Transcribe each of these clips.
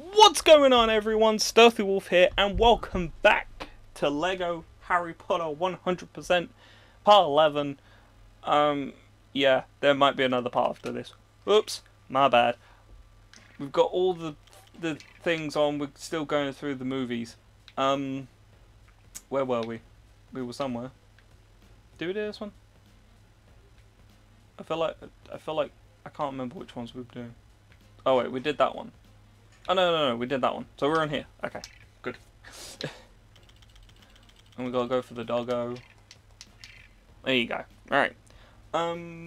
What's going on everyone? Stealthy Wolf here and welcome back to Lego Harry Potter 100% part 11. Um, yeah, there might be another part after this. Oops, my bad. We've got all the the things on, we're still going through the movies. Um, where were we? We were somewhere. Did we do this one? I feel like, I feel like, I can't remember which ones we were doing. Oh wait, we did that one. Oh no, no, no, we did that one. So we're on here. Okay, good. and we gotta go for the doggo. There you go. Alright. Um.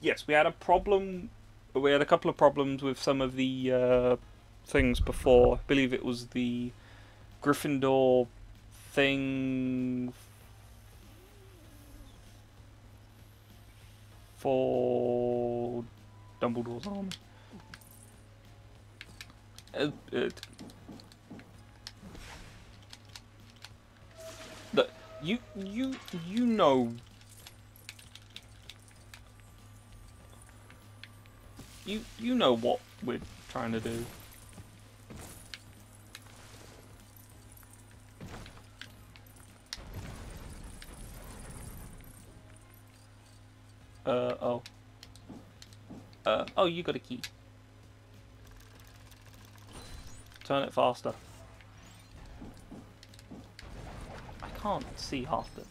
Yes, we had a problem. We had a couple of problems with some of the uh, things before. I believe it was the Gryffindor thing for Dumbledore's army. Uh, uh, the, you you you know you you know what we're trying to do. Uh oh. Uh oh, you got a key. Turn it faster. I can't see half it.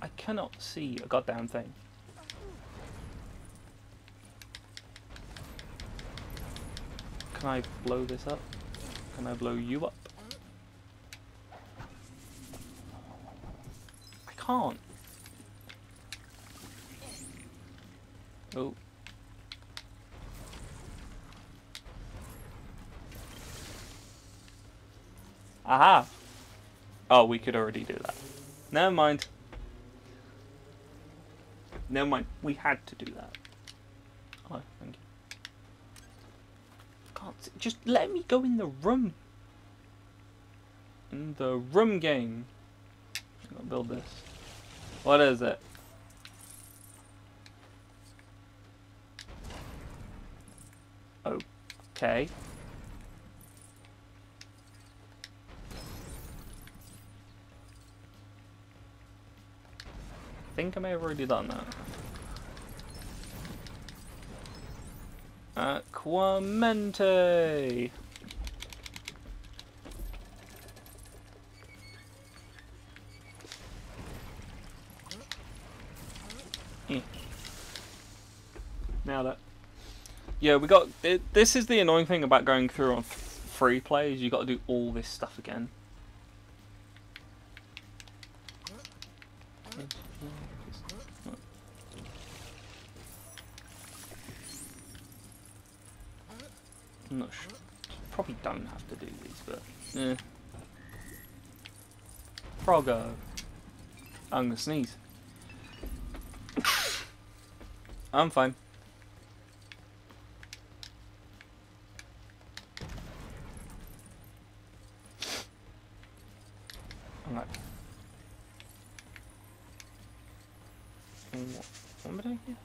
I cannot see a goddamn thing. Can I blow this up? Can I blow you up? I can't. Oh. Aha! Oh, we could already do that. Never mind. Never mind. We had to do that. Oh, thank you. Can't see. Just let me go in the room. In the room game. Gonna build this. What is it? Okay. I think I may have already done that. Aguamenti! Eh. Now that. Yeah, we got. It, this is the annoying thing about going through on free plays. you got to do all this stuff again. I'm not sure. Probably don't have to do these, but yeah. Froggo. Uh, I'm gonna sneeze. I'm fine. Alright. What, what am I doing here?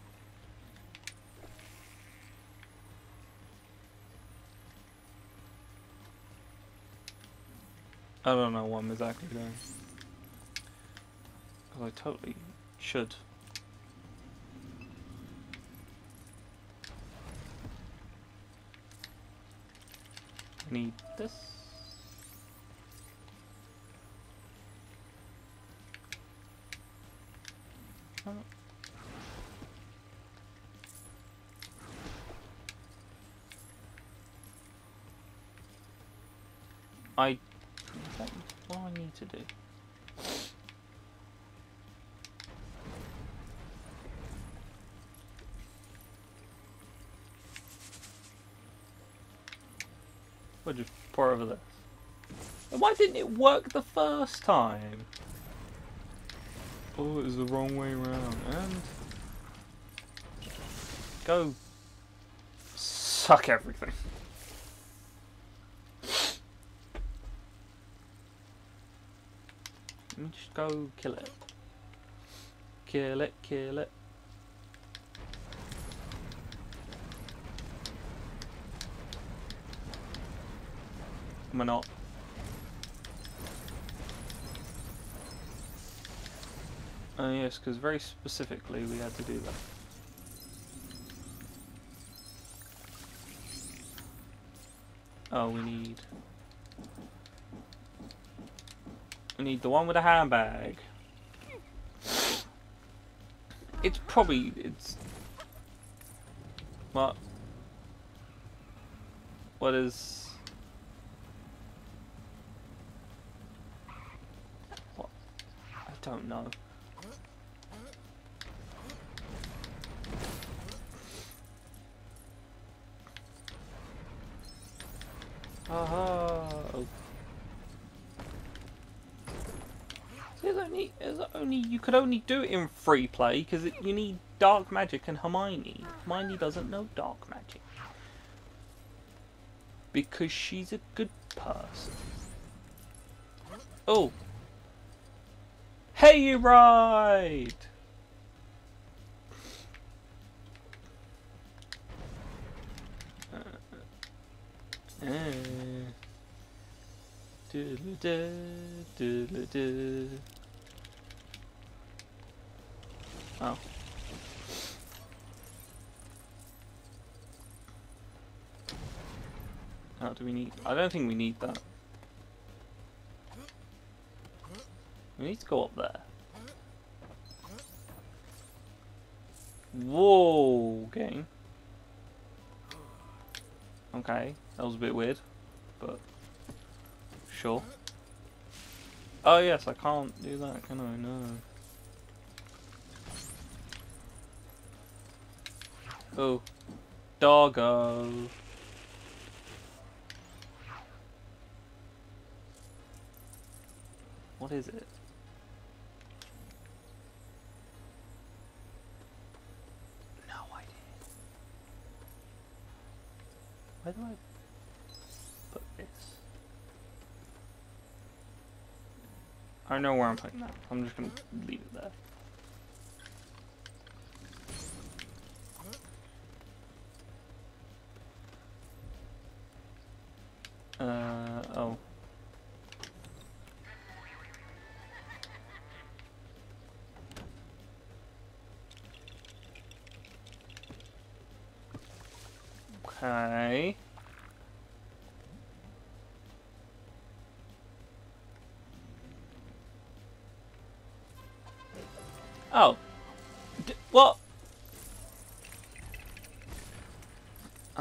I don't know what I'm exactly doing. Because I totally should. Need this. Oh. I what, what do I need to do? Just pour over this. And why didn't it work the first time? Oh, it was the wrong way around. And go suck everything. Me just go kill it. Kill it, kill it. Am I not? Oh yes, because very specifically we had to do that. Oh, we need... We need the one with a handbag. It's probably... It's... What? What is... What? I don't know. Oh. There's only, there's only, you could only do it in free play because you need dark magic and Hermione. Hermione doesn't know dark magic because she's a good person. Oh, hey, right. Uh, doodle-da, doodle-da. Oh. How do we need? I don't think we need that. We need to go up there. Whoa, game. Okay, that was a bit weird, but sure. Oh yes, I can't do that, can I? No. Oh, doggo. What is it? No idea. Where do I put this? I know where I'm putting that. I'm just gonna leave it there.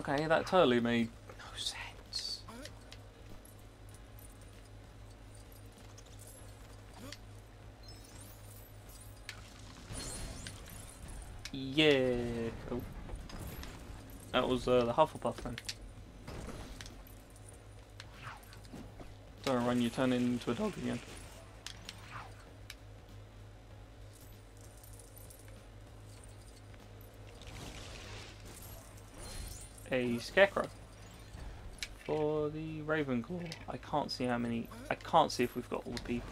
Okay, that totally made no sense. Yeah. Oh. That was uh, the Hufflepuff then. Don't run, you turn into a dog again. Scarecrow for the Ravenclaw. I can't see how many. I can't see if we've got all the people.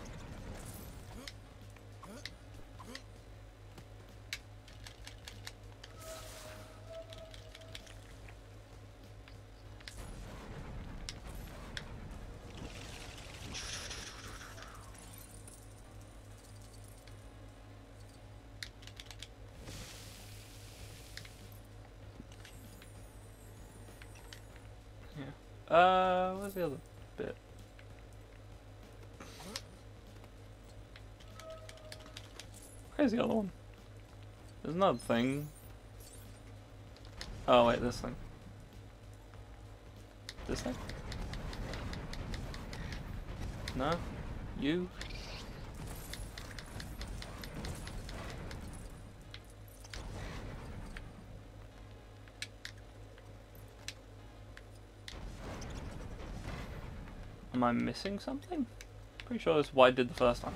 Where's the other one? There's another thing. Oh wait, this thing. This thing? No? You? Am I missing something? Pretty sure that's what I did the first time.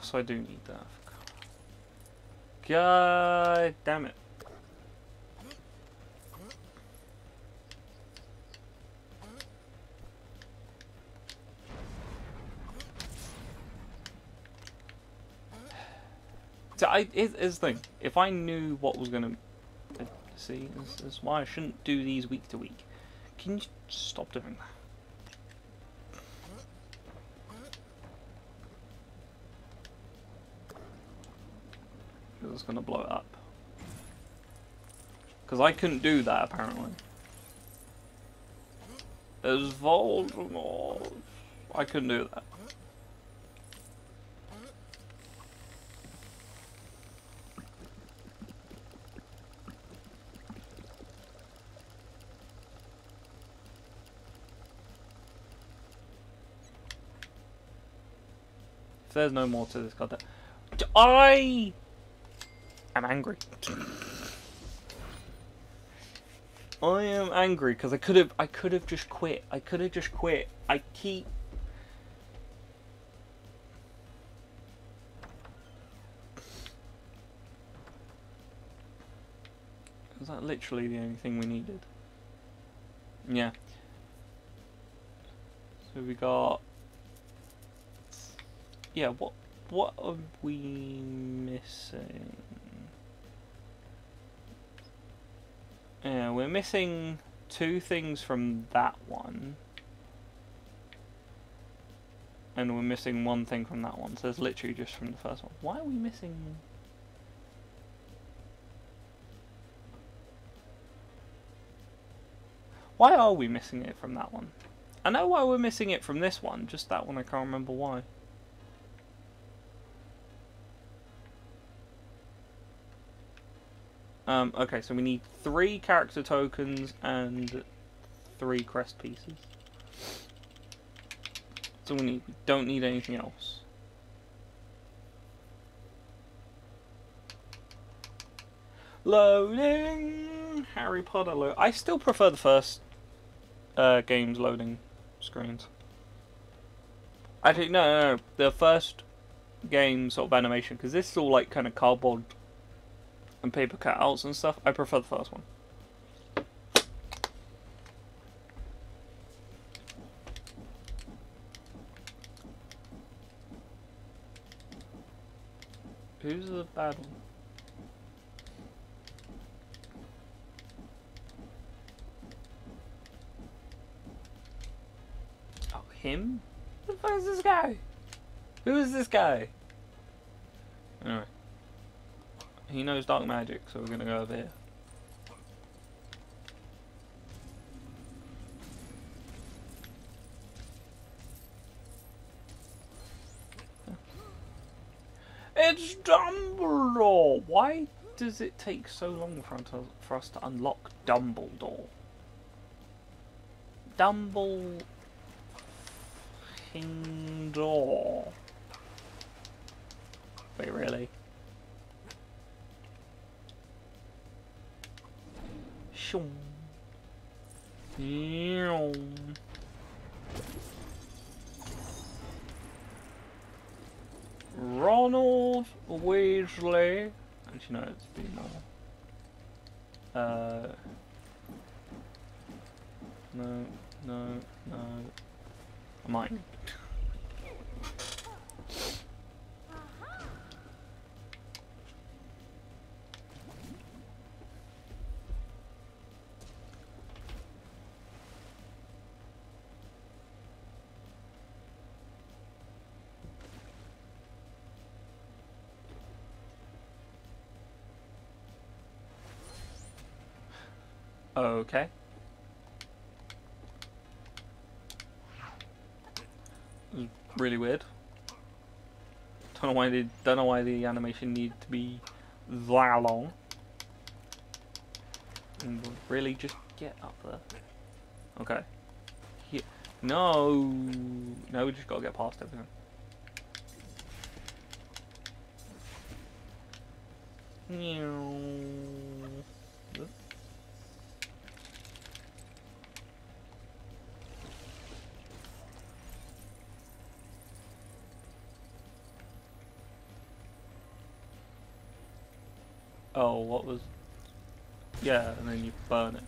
So I do need that. God damn it. So I is the thing. If I knew what was gonna uh, see, this is why I shouldn't do these week to week. Can you stop doing that? It's gonna blow it up. Because I couldn't do that apparently. There's Voldemort. I couldn't do that. There's no more to this content, I am angry. I am angry because I could have I could have just quit. I could have just quit. I keep Was that literally the only thing we needed? Yeah. So we got yeah, what what are we missing? Yeah, we're missing two things from that one. And we're missing one thing from that one. So it's literally just from the first one. Why are we missing... Why are we missing it from that one? I know why we're missing it from this one, just that one I can't remember why. Um, okay, so we need three character tokens and three crest pieces. So we need don't need anything else. Loading Harry Potter load. I still prefer the first uh, game's loading screens. Actually, no, no, no. The first game sort of animation because this is all like kind of cardboard and paper cutouts and stuff, I prefer the first one. Who's the bad one? Oh, him? Who the fuck is this guy? Who is this guy? Alright. He knows dark magic, so we're gonna go over here. It's Dumbledore! Why does it take so long for, for us to unlock Dumbledore? Dumbledore. Wait, really? Ronald Weasley. Actually, no, it's be more. Uh, no, no, no. Might. Okay. Really weird. Don't know why don't know why the animation needed to be that long. And really just get up there. Okay. Here. No. No, we just gotta get past everything. Meow. Oh, what was? Yeah, and then you burn it.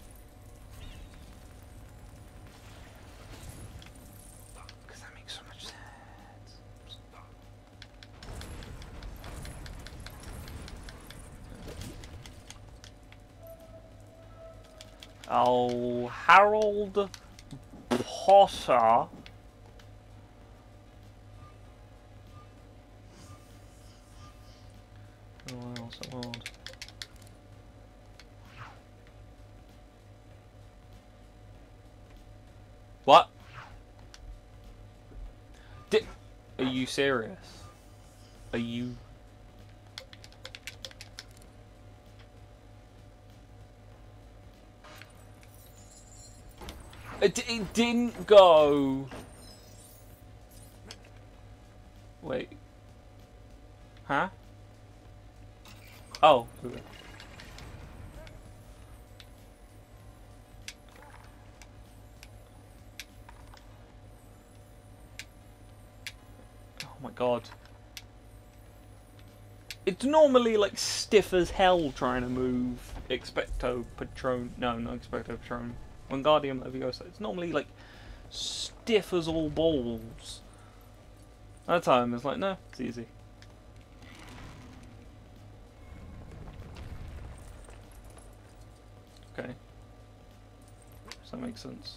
Because that makes so much sense. Oh, Harold Potter. You serious? Are you... It, it didn't go... Wait. Huh? Oh my god. It's normally like stiff as hell trying to move Expecto Patron. No, not Expecto Patron. Wingardium Leviosa. It's normally like stiff as all balls. That time it's like, no, it's easy. Okay. Does that make sense?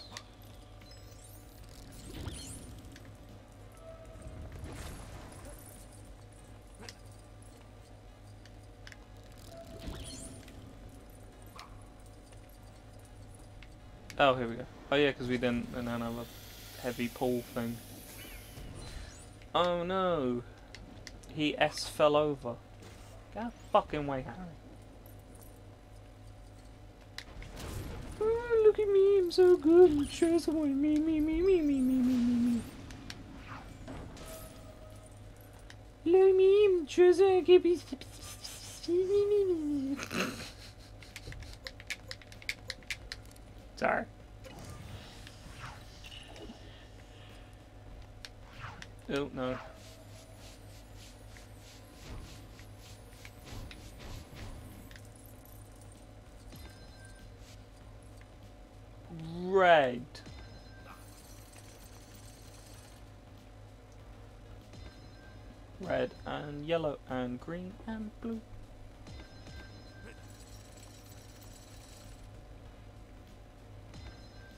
Oh, here we go. Oh yeah, because we didn't, and then have a heavy pull thing. Oh no! He S fell over. Get fucking way, Harry. Oh, look at me, I'm so good. I'm sure someone me, me, me, me, me, me, me, me, me. Look me, I'm sure someone can be. Sorry. Oh, no. Red. Red and yellow and green and blue.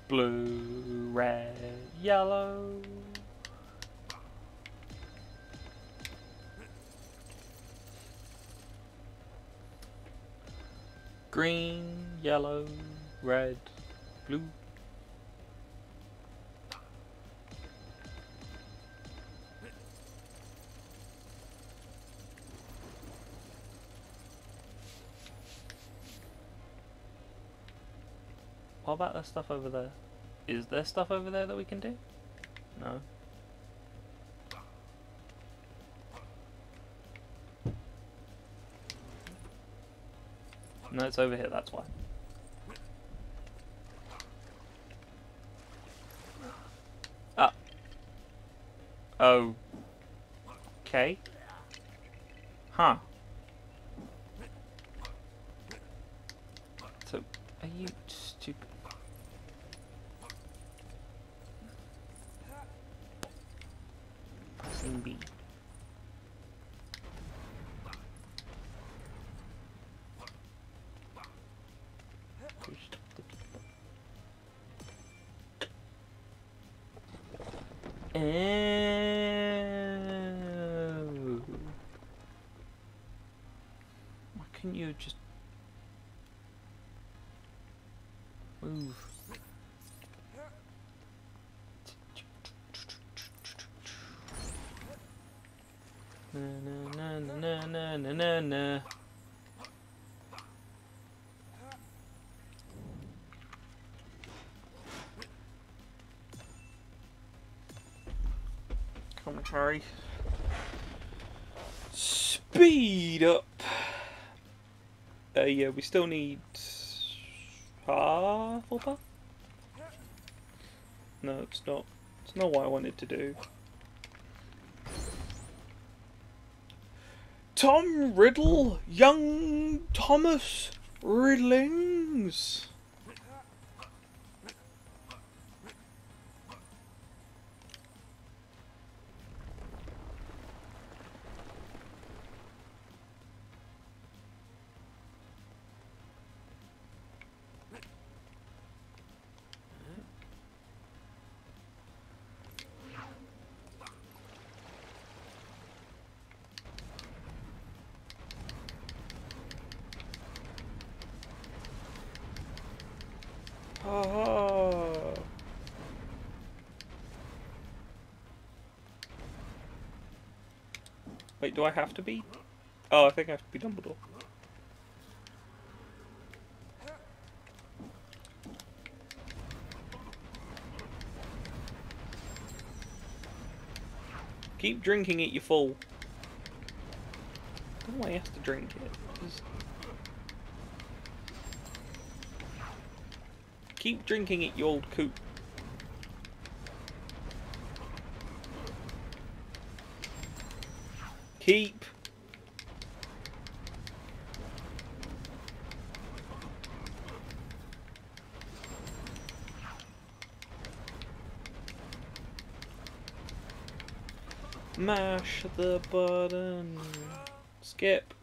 Blue, red, yellow. Green, yellow, red, blue. What about that stuff over there? Is there stuff over there that we can do? No. No, it's over here, that's why. Ah. Oh. Okay. Huh. So, are you stupid? Pressing B. Pushed the Oh. Why couldn't you just move? Na na na na na na na na. Speed up. Uh, yeah, we still need Hufflepuff. No, it's not. It's not what I wanted to do. Tom Riddle, young Thomas Riddlings. Oh. Wait, do I have to be? Oh, I think I have to be Dumbledore. Keep drinking it, you fool. I don't he has to drink it. Just... Keep drinking it, you old coot. Keep. Mash the button. Skip.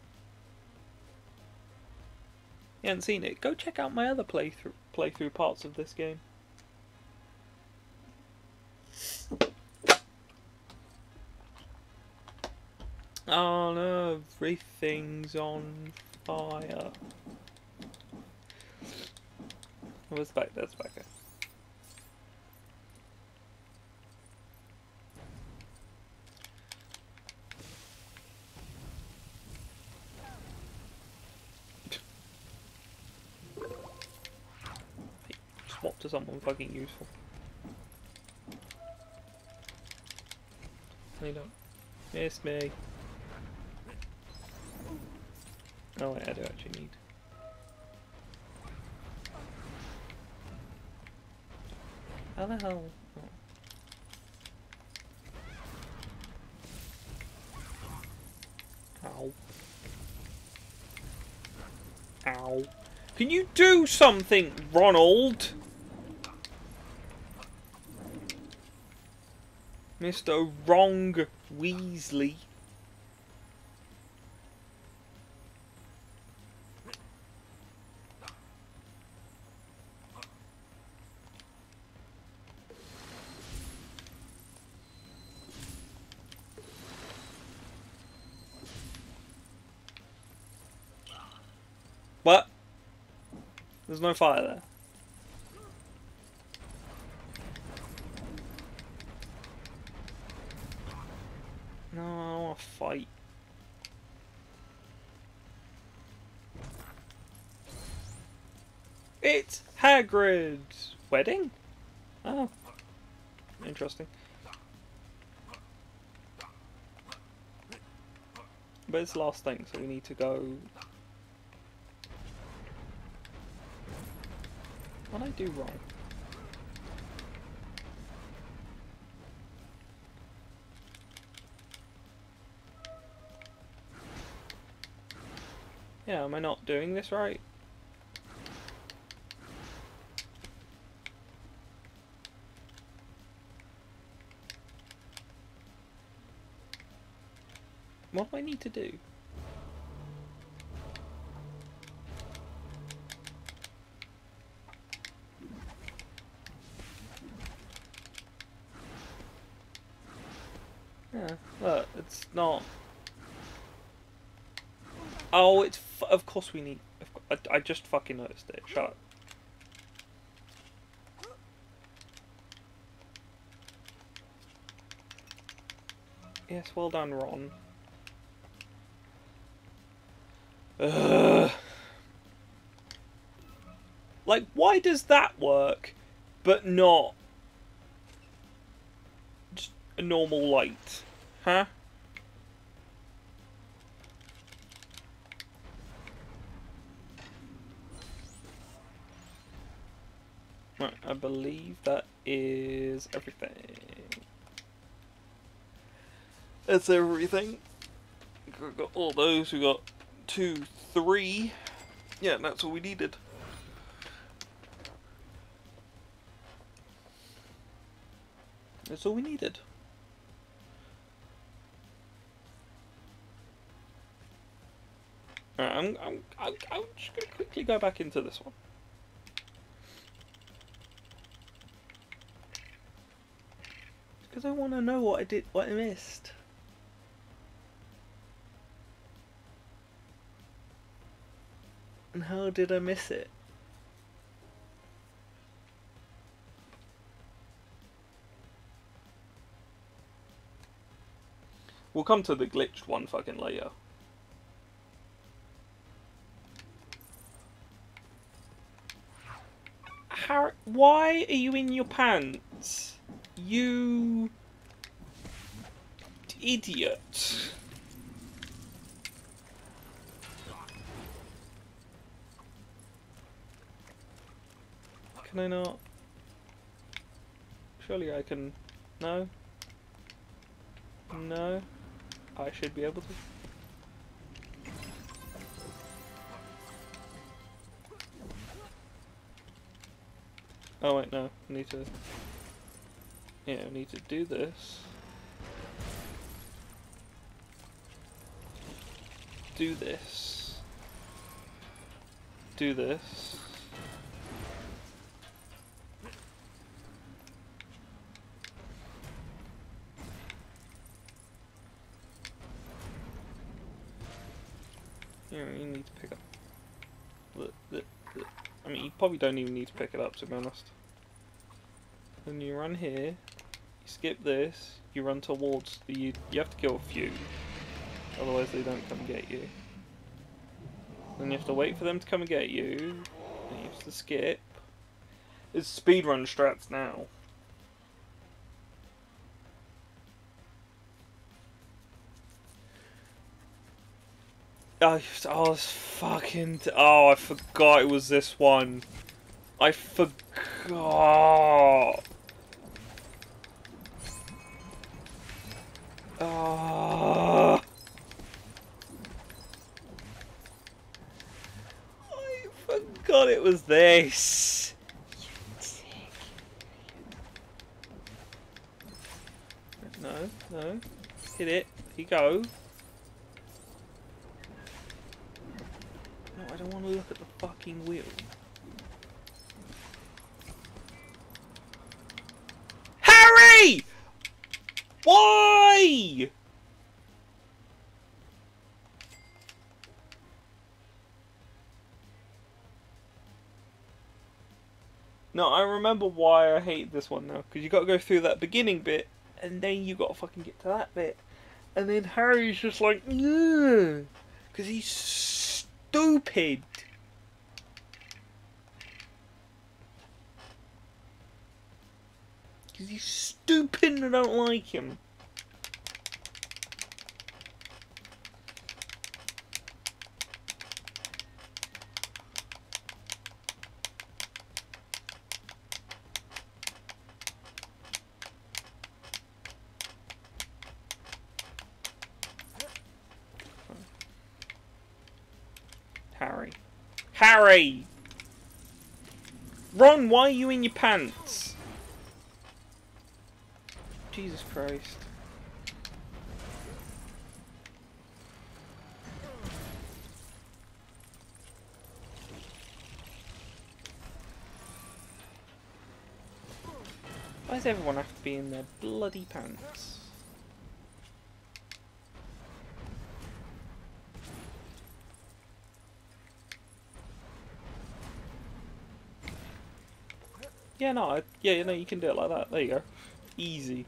You haven't seen it? Go check out my other playthrough playthrough parts of this game. Oh no, everything's on fire. What's back? That's back there. Swap to someone fucking useful. I don't miss me. Oh wait, I do actually need. How the hell? Oh. Ow. Ow. Can you do something, Ronald? Mr. Wrong Weasley. What? There's no fire there. No, I want to fight. It's Hagrid's wedding? Oh. Interesting. But it's the last thing, so we need to go... What I do wrong? Yeah, am I not doing this right? What do I need to do? Not. Oh, it's. Of course we need. I, I just fucking noticed it. Shut up. Yes, well done, Ron. Ugh. Like, why does that work, but not just a normal light? Huh? Right, I believe that is everything. That's everything. we got all those. We got two, three. Yeah, that's all we needed. That's all we needed. Alright, I'm, I'm, I'm, I'm just going to quickly go back into this one. Because I want to know what I did, what I missed. And how did I miss it? We'll come to the glitched one fucking later. How? Why are you in your pants? You idiot. Can I not? Surely I can. No? No? I should be able to. Oh wait, no. I need to... Yeah, I need to do this. Do this. Do this. Yeah, you need to pick up the, the, the, I mean, you probably don't even need to pick it up, to be honest. Then you run here, you skip this, you run towards the, you, you have to kill a few, otherwise they don't come get you. Then you have to wait for them to come and get you, then you have to skip. It's speedrun strats now. I, I was fucking. Oh, I forgot it was this one. I forgot. Oh. I forgot it was this. No, no. Hit it. Here you go. No, I don't want to look at the fucking wheel. Harry! Why? No, I remember why I hate this one now. Because you got to go through that beginning bit, and then you got to fucking get to that bit. And then Harry's just like. Because he's stupid. Because he's stupid and I don't like him. Harry. Harry! Ron, why are you in your pants? Jesus Christ. Why does everyone have to be in their bloody pants? Yeah, no, I, yeah, no, you can do it like that. There you go. Easy.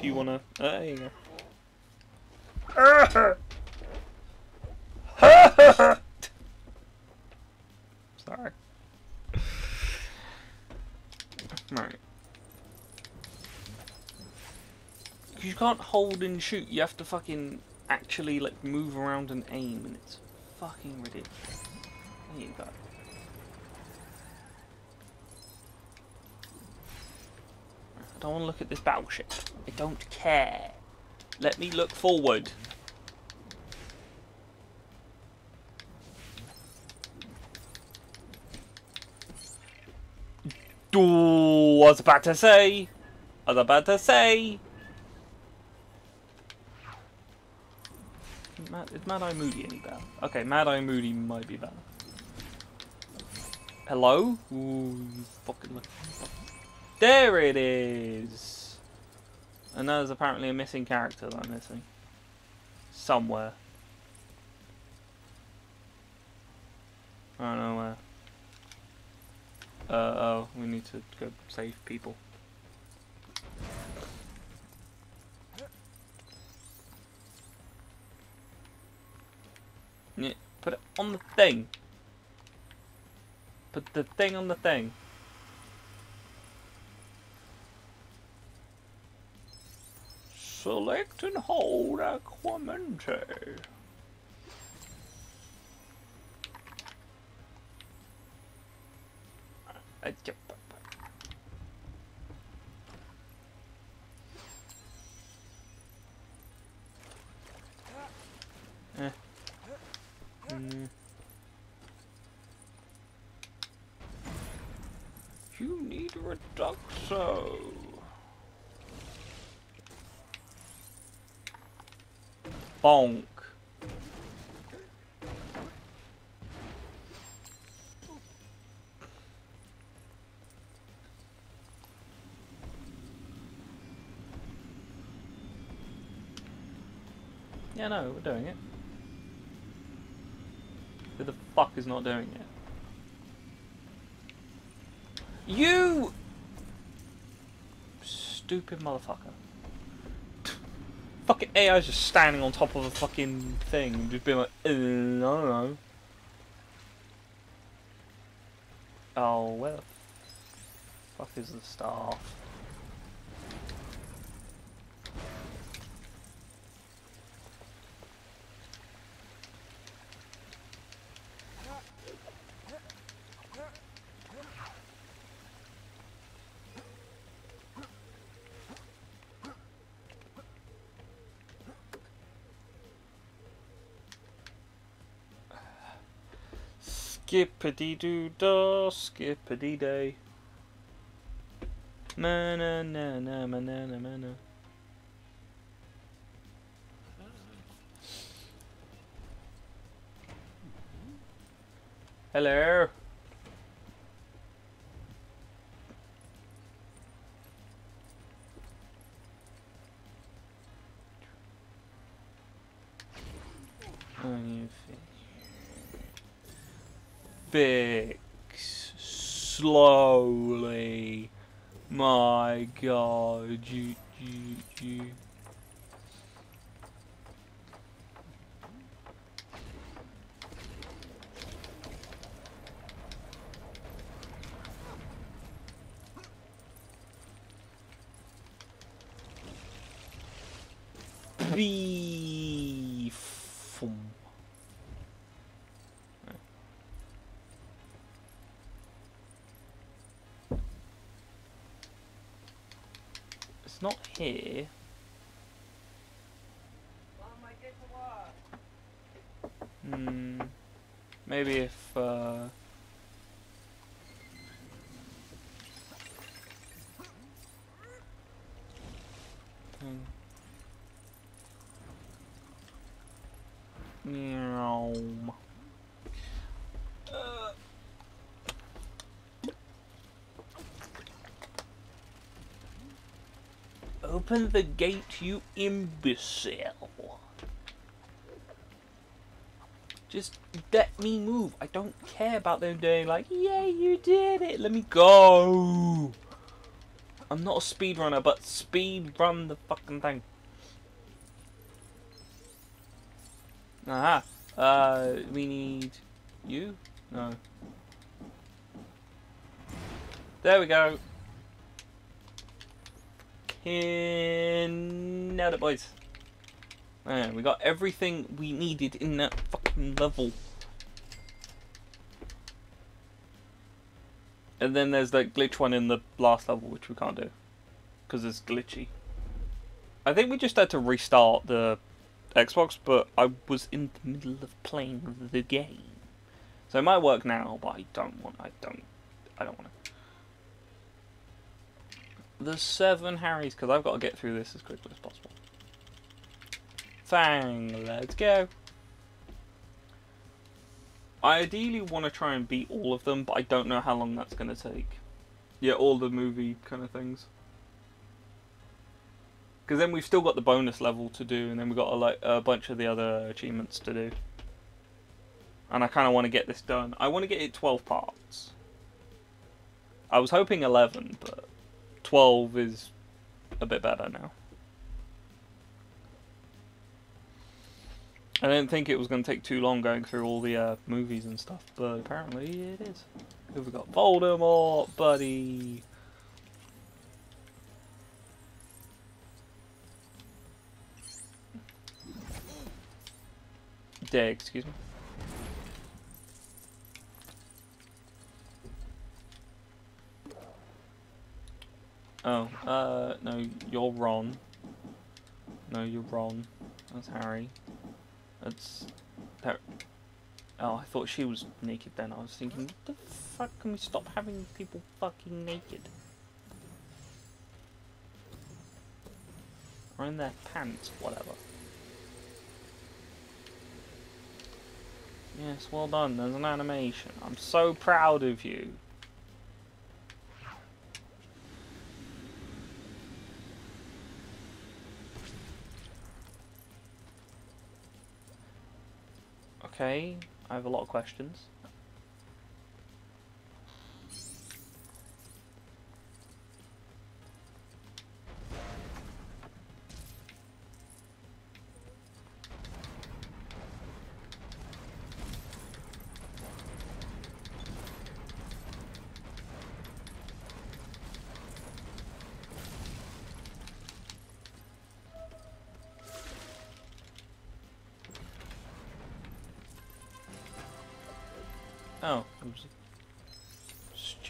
Do Uh, there you go. Sorry. Right. You can't hold and shoot. You have to fucking actually like move around and aim, and it's fucking ridiculous. There you go. Don't want to look at this battleship. I don't care. Let me look forward. I was about to say. I was about to say. Is Mad Eye Moody any better? Okay, Mad Eye Moody might be better. Hello? Ooh, fucking look. There it is! And there's apparently a missing character that I'm missing. Somewhere. I don't know where. Uh, oh, we need to go save people. Yeah, put it on the thing. Put the thing on the thing. Select and hold Aguamenti. Uh, yep. Eh. Mm. You need Reducto. Bonk. Yeah, no, we're doing it. Who the fuck is not doing it? You stupid motherfucker. Fucking AI's just standing on top of a fucking thing, just being like, I don't know. Oh, where the fuck is the staff? Skippity doo da, skippity day. Na na na na na na na na. -na. Hello. Oh, you fish fix slowly. My God, you, you, you. Beef. Not here. Hmm. Maybe if uh hmm. Meow. Uh. Open the gate, you imbecile. Just let me move. I don't care about them doing like, yeah, you did it. Let me go. I'm not a speedrunner, but speed run the fucking thing. Aha. Uh, we need you? No. There we go. In... Nailed it, boys. Man, we got everything we needed in that fucking level. And then there's that glitch one in the last level, which we can't do. Because it's glitchy. I think we just had to restart the Xbox, but I was in the middle of playing the game. So it might work now, but I don't want, I don't, I don't want to. The seven Harrys, because I've got to get through this as quickly as possible. Fang, let's go. I ideally want to try and beat all of them, but I don't know how long that's going to take. Yeah, all the movie kind of things. Because then we've still got the bonus level to do, and then we've got a, like, a bunch of the other achievements to do. And I kind of want to get this done. I want to get it 12 parts. I was hoping 11, but 12 is a bit better now. I didn't think it was going to take too long going through all the uh, movies and stuff, but apparently it is. Who have we got? Voldemort, buddy. Day, excuse me. Oh, uh, no, you're Ron. No, you're Ron. That's Harry. That's... That... Oh, I thought she was naked then. I was thinking, what the fuck can we stop having people fucking naked? Or in their pants, whatever. Yes, well done. There's an animation. I'm so proud of you. Okay, I have a lot of questions.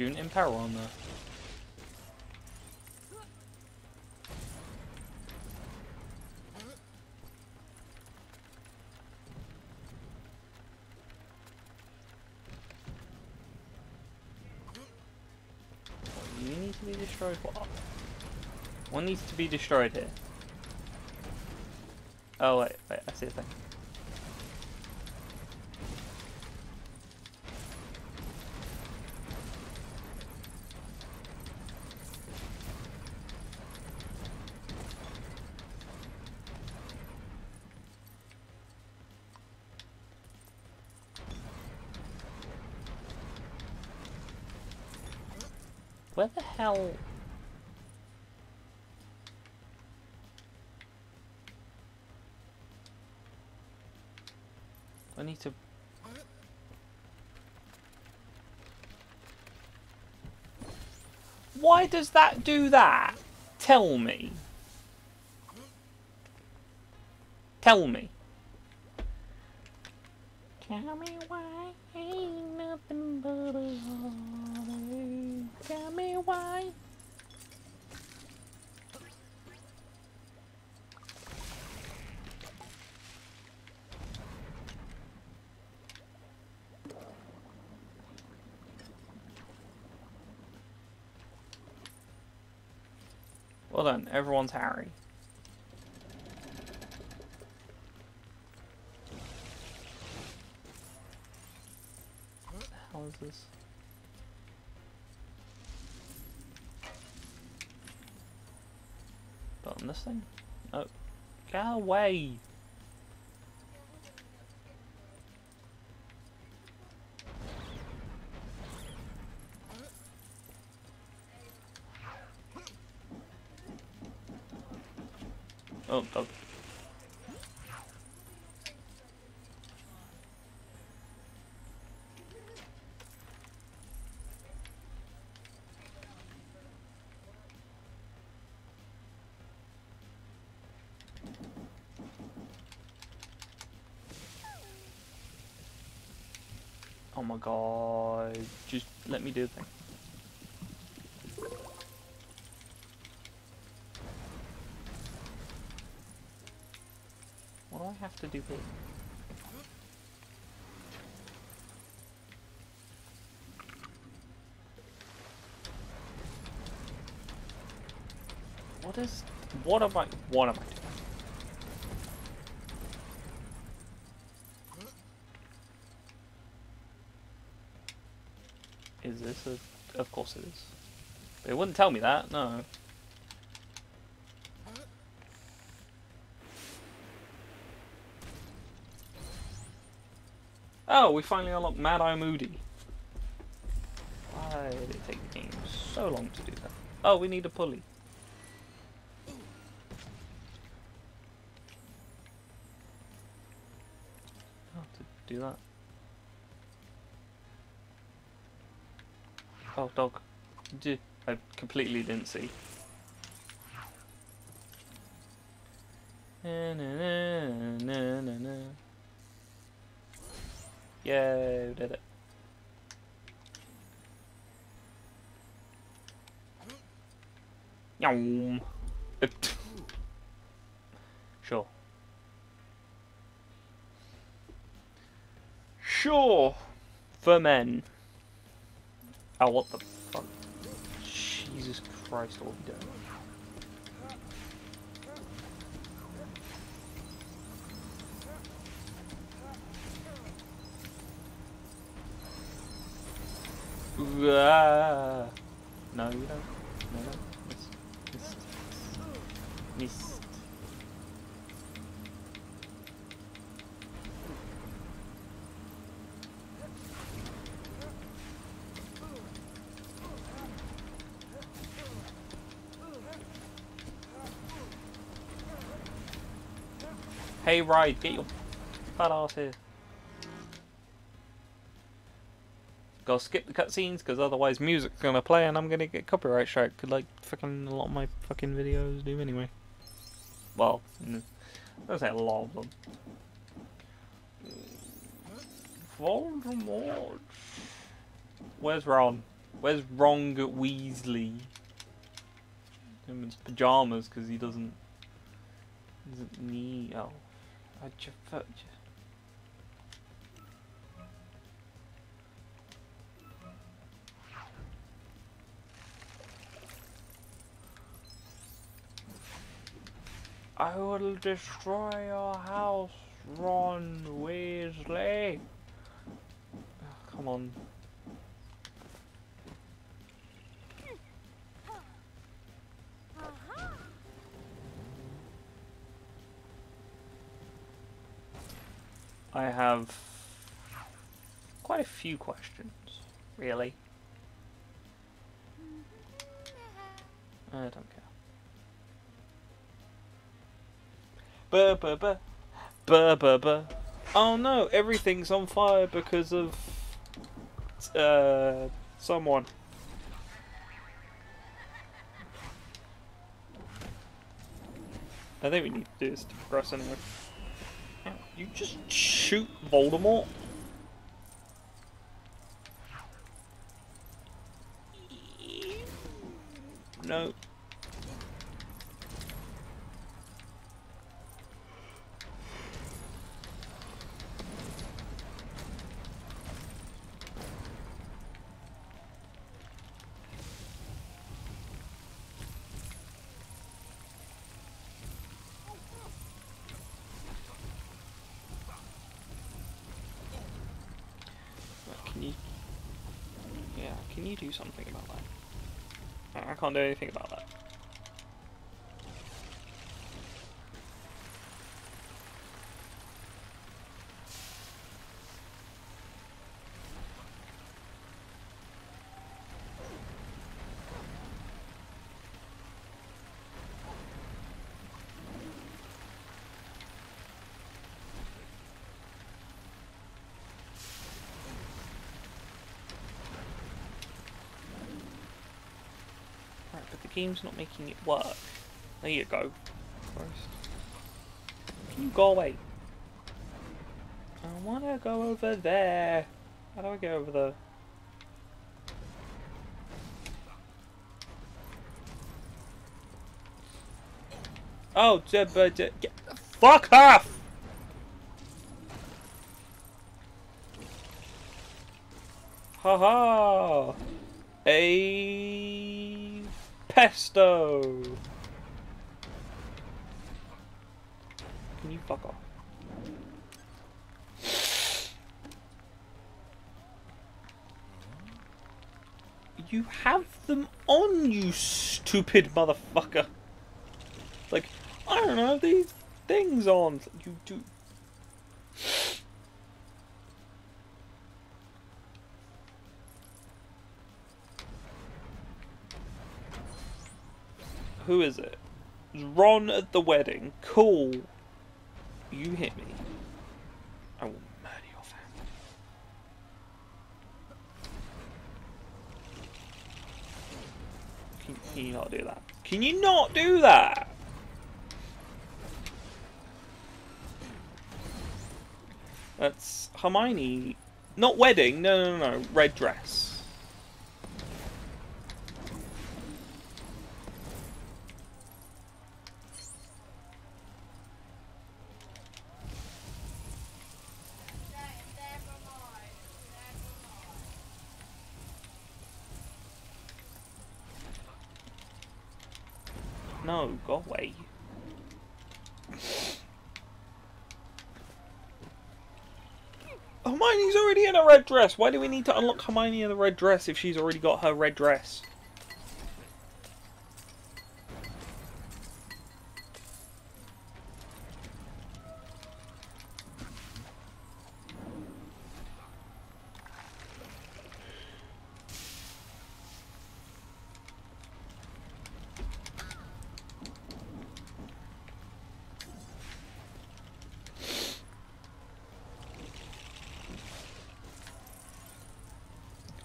In on there. You need to be destroyed. What? What needs to be destroyed here? Oh wait, wait, I see a thing. Where the hell... I need to... Why does that do that? Tell me. Tell me. Tell me why ain't nothing but a heartache. Tell me why. Well done, everyone's Harry. What the hell is this? Button this thing? Oh. Get away! Oh my god. Just let me do the thing. What do I have to do here? What is... What am I... What am I doing? Of course it is. They wouldn't tell me that, no. Oh, we finally unlocked Mad Eye Moody. Why did it take game so long to do that? Oh, we need a pulley. How to do that? Oh, dog. I completely didn't see. Na. Yay, we did it. Yum. sure. Sure. For men. Oh, what the fuck? Jesus Christ, what are we doing? Ah. No, you don't. No, no. Missed. Missed. Missed. Hey, Ride, get your fat ass here. Go skip the cutscenes because otherwise music's gonna play and I'm gonna get copyright strike. Could like fucking a lot of my fucking videos do anyway. Well, mm, I say a lot of them. Voldemort. Where's Ron? Where's Ron Weasley? Him in his pajamas because he doesn't doesn't need. Oh, I just. I will destroy your house, Ron Weasley. Come on. I have quite a few questions, really. I don't care. Buh, buh, buh. Buh, buh, buh. Oh no, everything's on fire because of uh, someone. I think we need to do this to progress anyway. You just shoot Voldemort? No. Can you... Yeah, can you do something about that? I can't do anything about that. game's not making it work. There you go. Can you go away? I wanna go over there. How do I get over there? Oh, get, fuck off! Ha ha! Pesto! Can you fuck off? You have them on, you stupid motherfucker! Like, I don't know, these things on. You do. Who is it? Ron at the wedding. Cool. You hit me. I will murder your family. Can, can you not do that? Can you not do that? That's Hermione. Not wedding. No, no, no, no. Red dress. No, go away. Hermione's already in a red dress. Why do we need to unlock Hermione in the red dress if she's already got her red dress?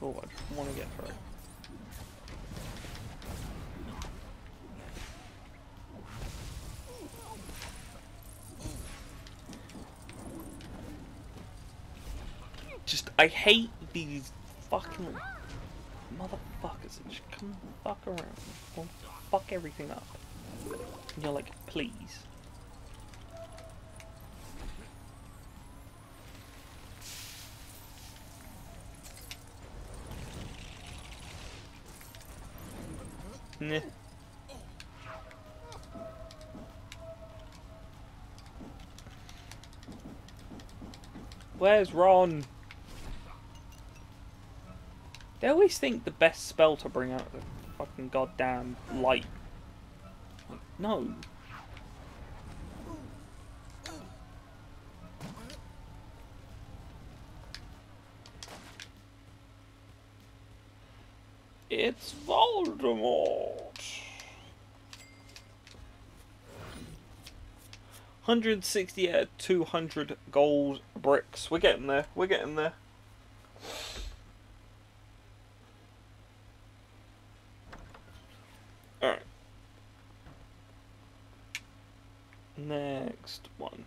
Cool, I want to get her. Just, I hate these fucking motherfuckers that just come fuck around and fuck everything up. And you're like, please. Where's Ron? They always think the best spell to bring out the fucking goddamn light. No. It's Voldemort. 160 out of 200 gold bricks. We're getting there. We're getting there. Alright. Next one.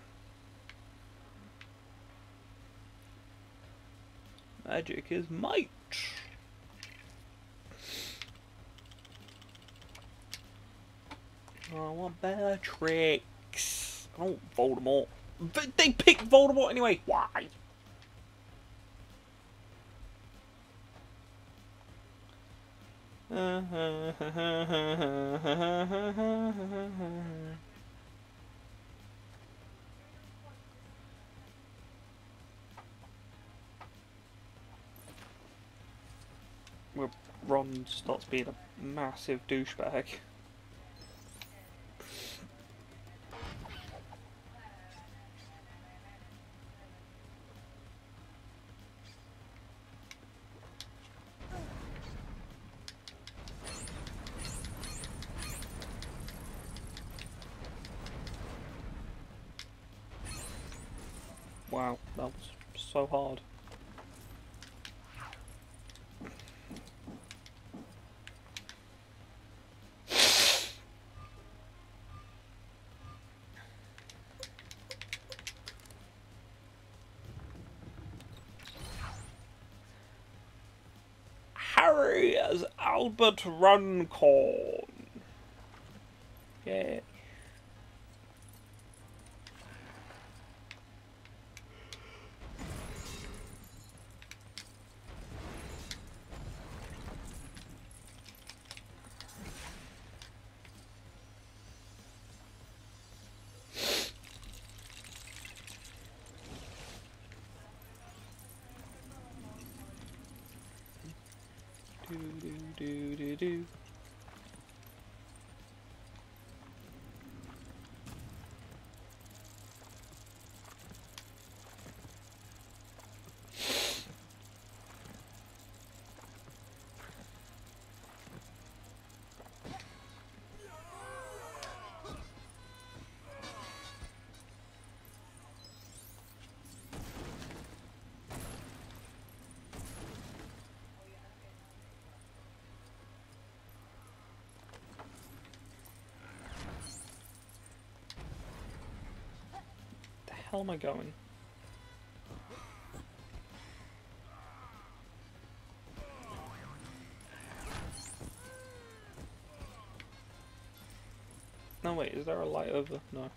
Magic is might. I want Bellatrix. I don't Voldemort. They, they picked Voldemort anyway. Why? Where Ron starts being a massive douchebag. Albert Runcorn. Yeah. Do do do do. Hell am I going? No wait, is there a light over? No.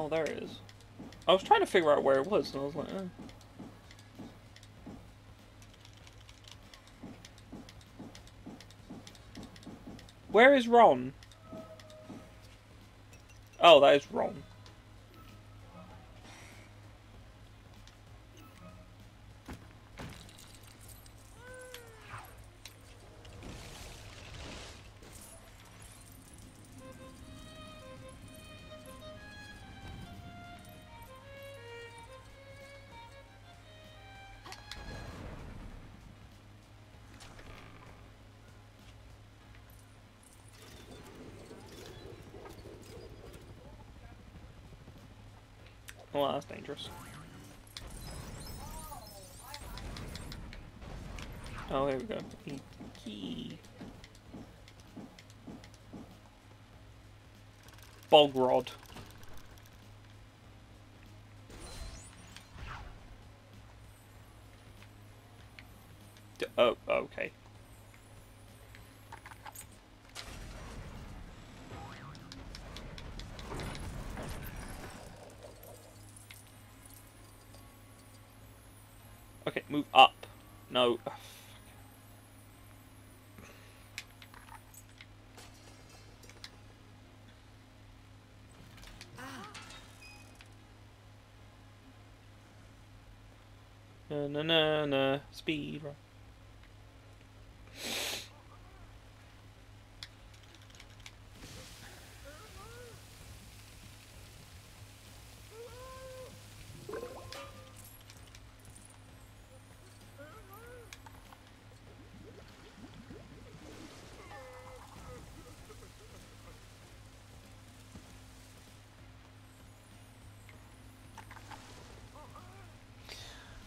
Oh, there it is. I was trying to figure out where it was, and I was like, eh. Where is Ron? Oh, that is Ron. That's dangerous. Oh, here we go. E- Key. Bogrod. D- oh, okay. Okay, move up. No. Na na na na. Speed run.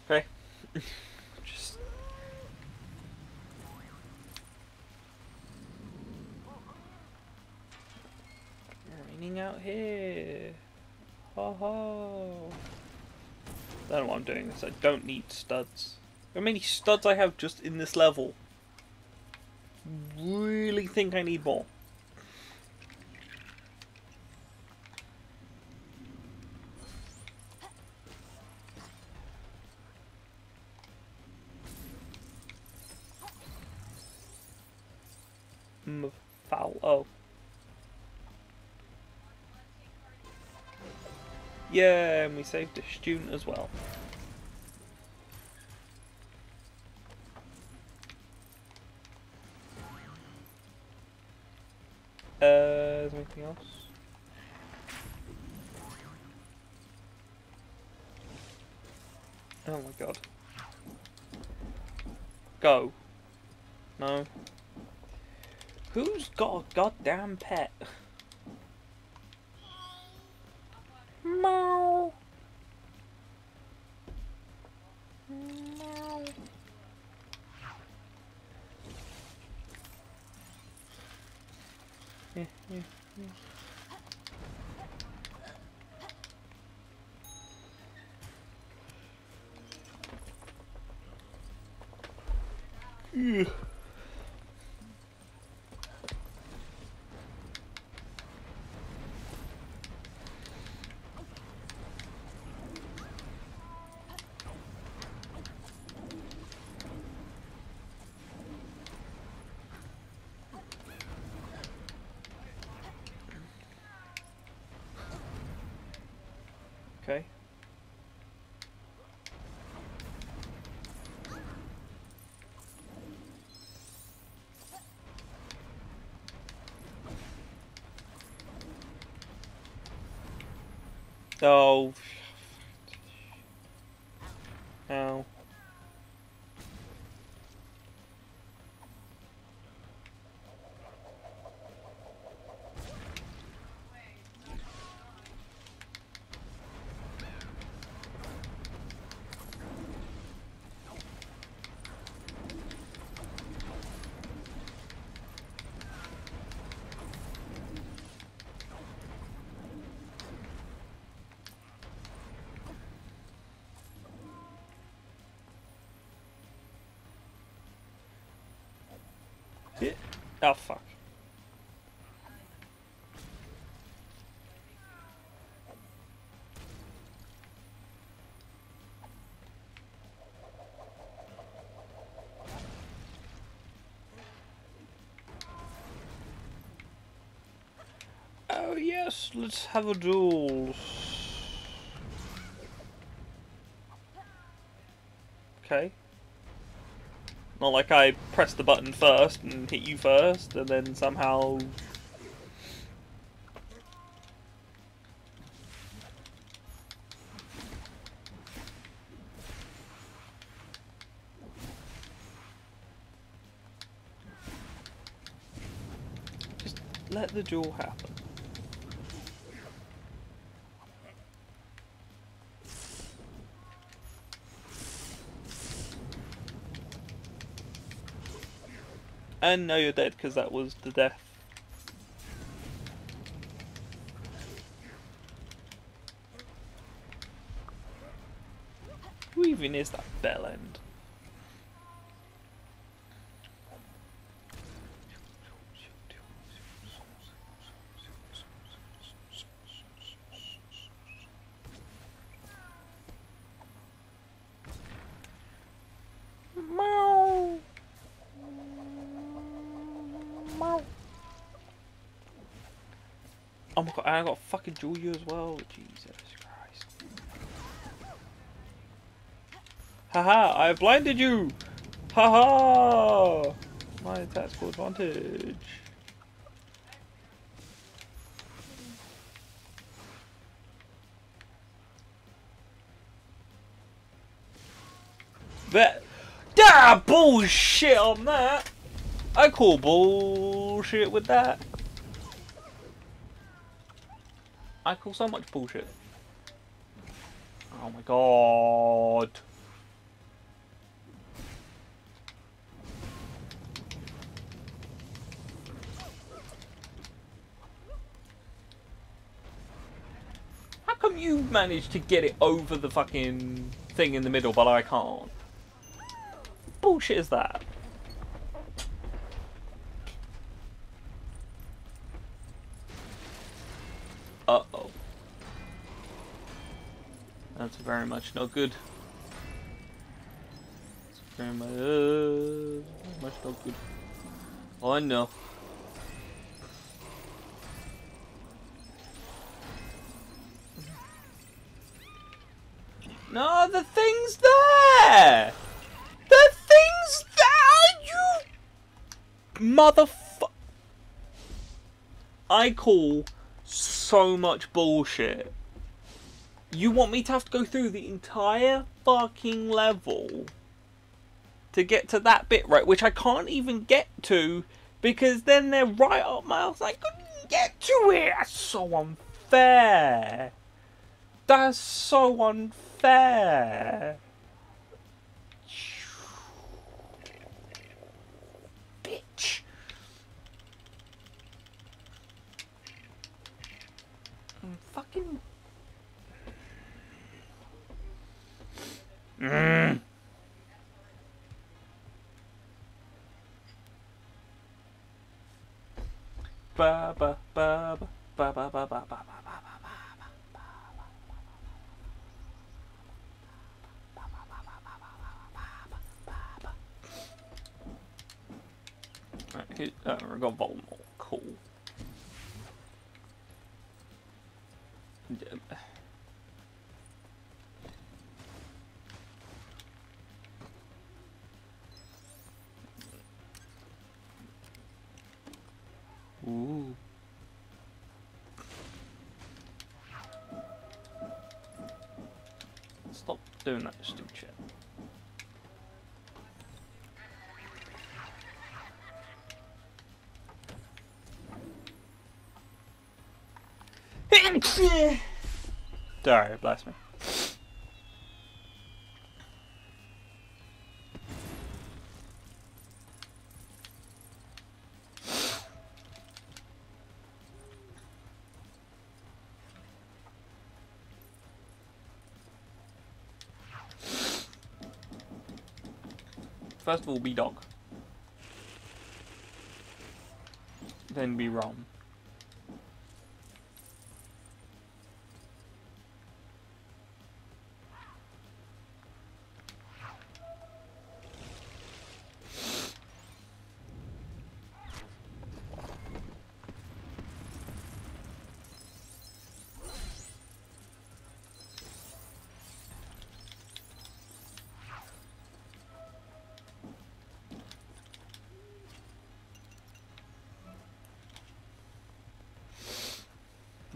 Okay. Just. Raining out here. Ho ho. I don't know why I'm doing this. I don't need studs. How many studs I have just in this level? Really think I need more. Saved a student as well. Uh, is there anything else? Oh my god. Go. No. Who's got a goddamn pet? So Oh fuck. Oh yes, let's have a duel. Okay. Not like I press the button first and hit you first, and then somehow... Just let the duel happen. And now you're dead because that was the death. Who even is that bell end? Meow. Meow. Oh my god, and I got fucking Julia as well. Jesus Christ. Haha, I have blinded you! Haha! My tactical advantage. That. Ah, bullshit on that! I call bullshit with that. I call so much bullshit. Oh my god. How come you managed to get it over the fucking thing in the middle, but I can't? Bullshit is that? Uh-oh. That's very much no good. That's very much, uh, much no good. Oh no. No, the thing's there! The thing's there! You motherfucker! I call so much bullshit. You want me to have to go through the entire fucking level to get to that bit, right? Which I can't even get to because then they're right up my ass. I couldn't get to it. That's so unfair. That's so unfair. Bitch. I'm fucking. Mm. Ba ba ba ba ba ba ba ba ba ba Right, uh, we got Voldemort. Doing that stupid shit. Sorry, bless me. First of all, be dog. Then be Rom.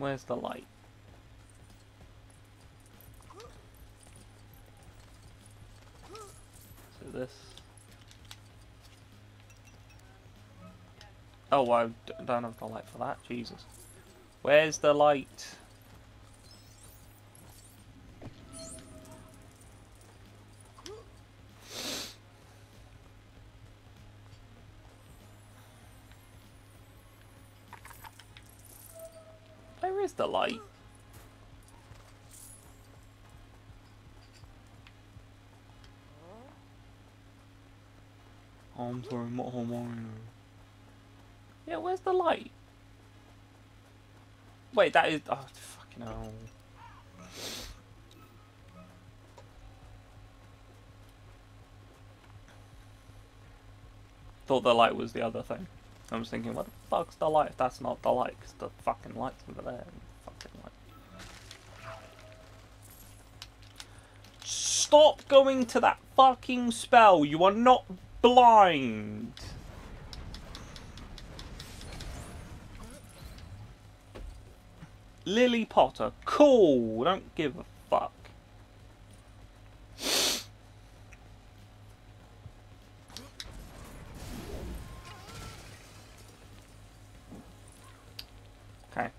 Where's the light? So this. Oh, I don't have the light for that. Jesus. Where's the light? Where is the light? Mario. Yeah, where's the light? Wait, that is. Oh, fucking hell. Thought the light was the other thing. I was thinking, what the fuck's the light that's not the light? 'Cause the fucking light's over there. Fucking light. Stop going to that fucking spell. You are not blind. Lily Potter, cool. Don't give a fuck. Okay.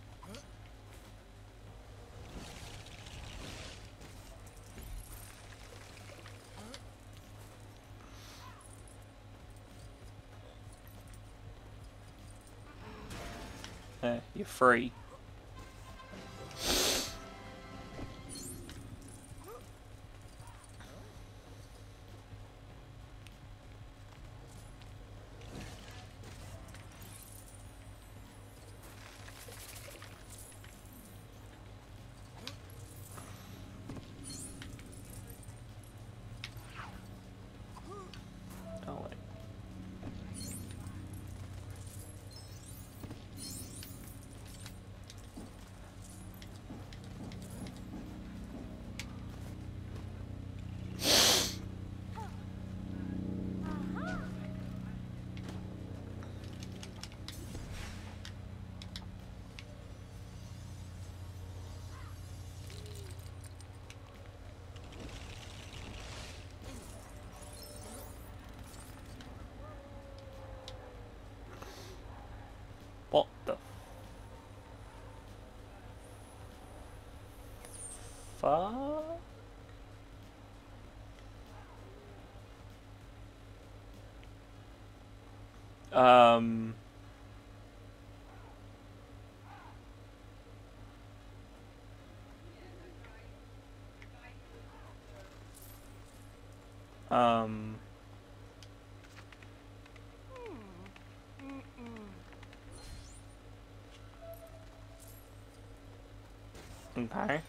You're free. Oh, wait. What the fuck? Um. Um. Okay.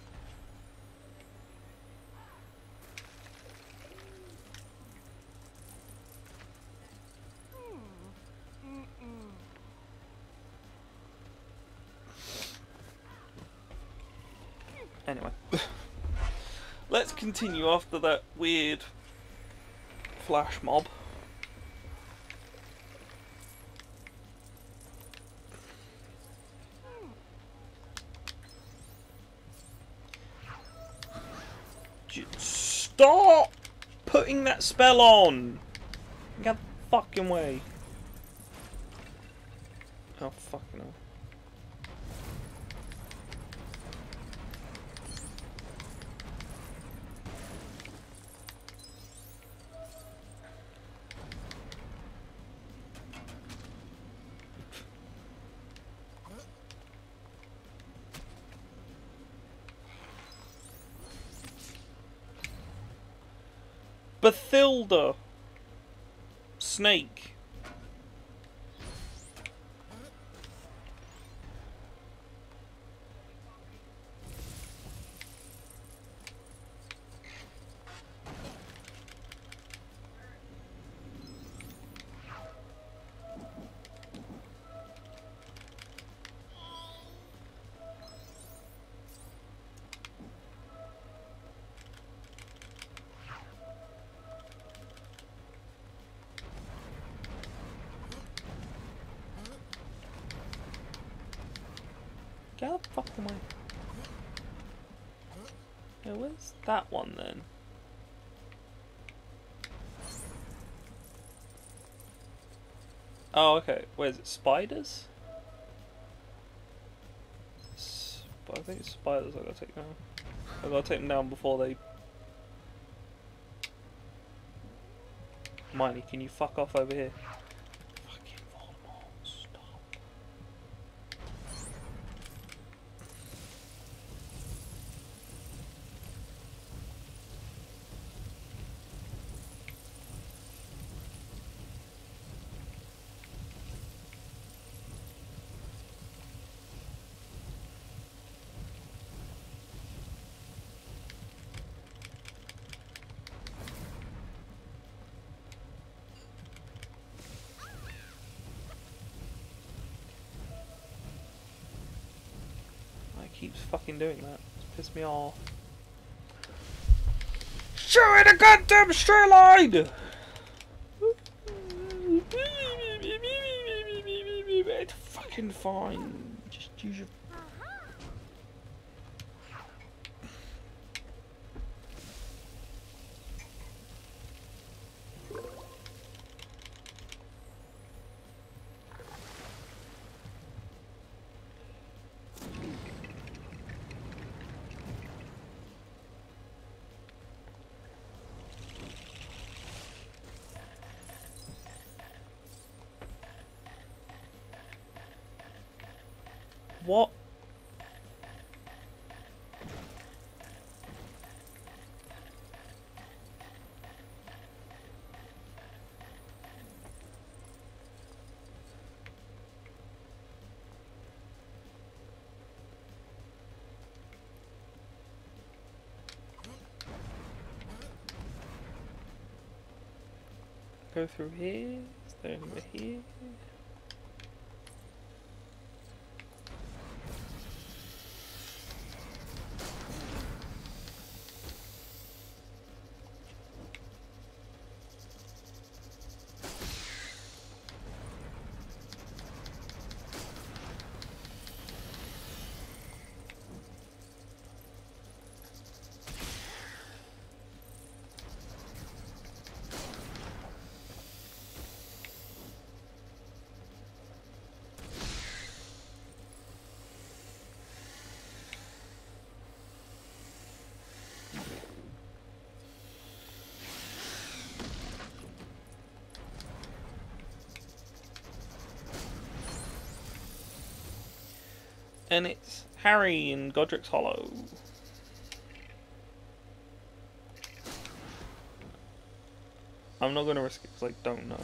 Anyway. Let's continue after that weird flash mob. Stop putting that spell on. Get the fucking way. Oh fucking hell. Snake. The fuck away. Yeah, where's that one then? Oh, okay. Where's it? Spiders? Sp I think it's spiders I gotta take down. I gotta take them down before they... Miley, can you fuck off over here? Fucking Voldemort, stop. Why it keeps fucking doing that? It's pissed me off. Show it a goddamn straight line! It's fucking fine. Just use your. What? Go through here. Is there anywhere here? And it's Harry in Godric's Hollow. I'm not gonna risk it because I don't know.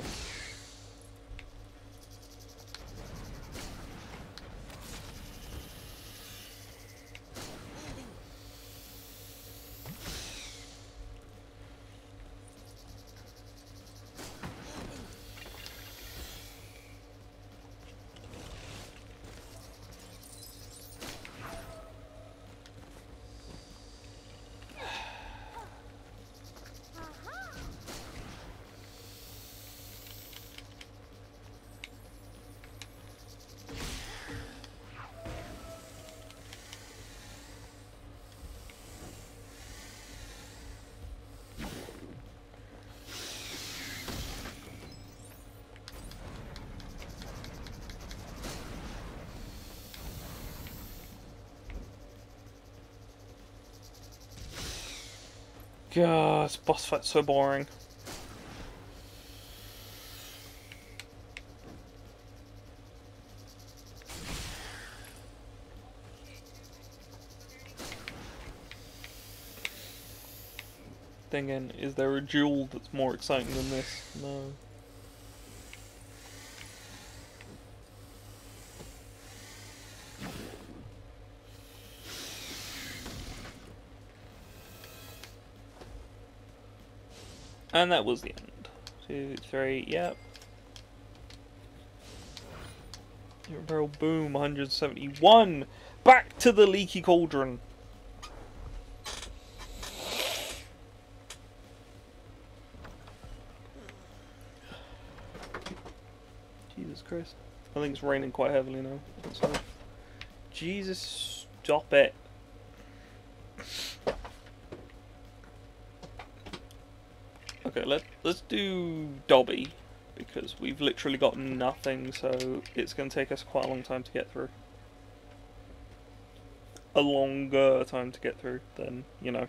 God, this boss fight's so boring. Thinking, is there a duel that's more exciting than this? No. And that was the end. Two, three, yep. Boom, 171! Back to the leaky cauldron! Jesus Christ. I think it's raining quite heavily now. Jesus, stop it. Okay, let, let's do Dobby, because we've literally got nothing, so it's going to take us quite a long time to get through. A longer time to get through than, you know.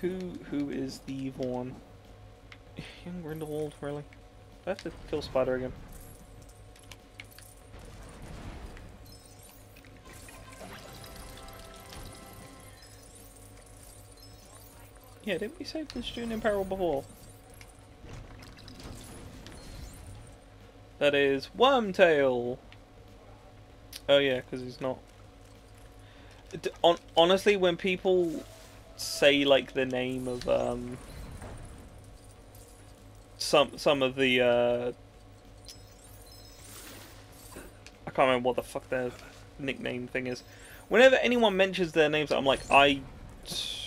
who who is the evil one? Young Grindelwald, really? I have to kill Spider again. Yeah, didn't we save the student in peril before? That is Wormtail! Oh yeah, because he's not... D on honestly, when people say like the name of um some some of the uh I can't remember what the fuck their nickname thing is. Whenever anyone mentions their names, I'm like, I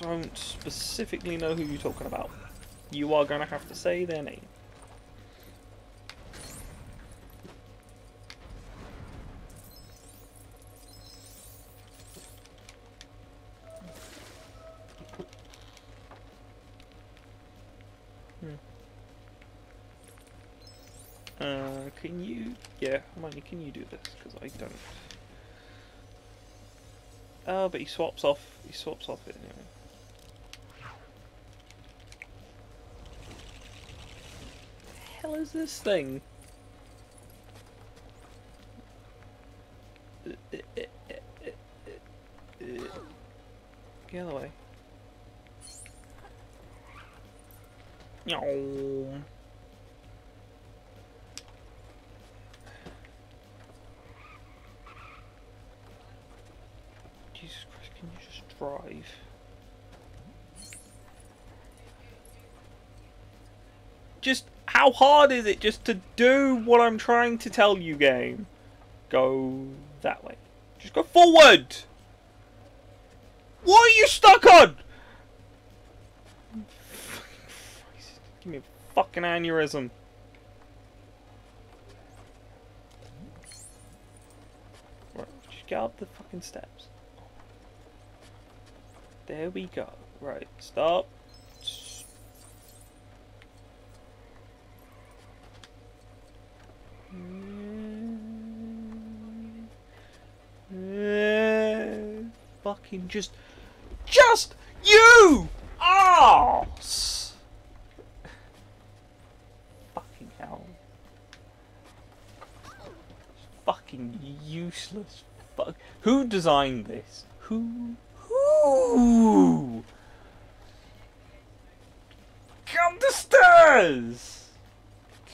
don't specifically know who you're talking about. You are gonna have to say their name. Can you... Yeah, Hermione, can you do this? Because I don't. Oh, but he swaps off... He swaps off it anyway. The hell is this thing? Get out of the way. No. drive. Just, how hard is it just to do what I'm trying to tell you, game? Go that way. Just go forward! What are you stuck on? Give me a fucking aneurysm. Right, just get up the fucking steps. There we go. Right, stop. Fucking just, just you arse. Fucking hell. Fucking useless. Fuck. Who designed this? Who? Who? Come the stairs!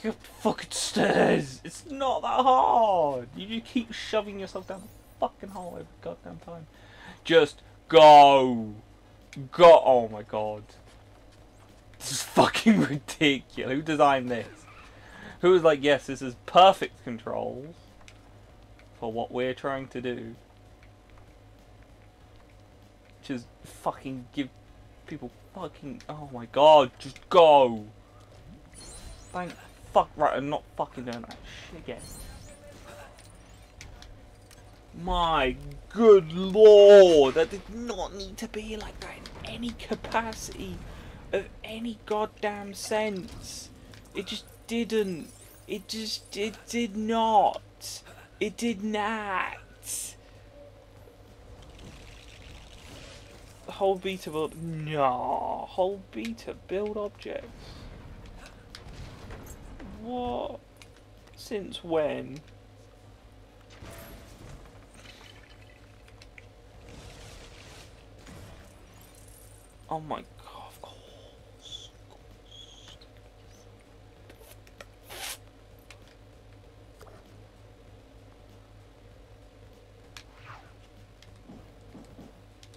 Come the fucking stairs! It's not that hard! You just keep shoving yourself down fucking hole every goddamn time. Just go! Go! Oh my god. This is fucking ridiculous. Who designed this? Who was like, yes, this is perfect controls for what we're trying to do just fucking give people fucking. Oh my god, just go! Thank fuck right, I'm not fucking doing that shit again. My good lord, that did not need to be like that in any capacity of any goddamn sense. It just didn't. It just it did not. It did not. Whole beta build no whole beta build objects. What? Since when? Oh my god, of course.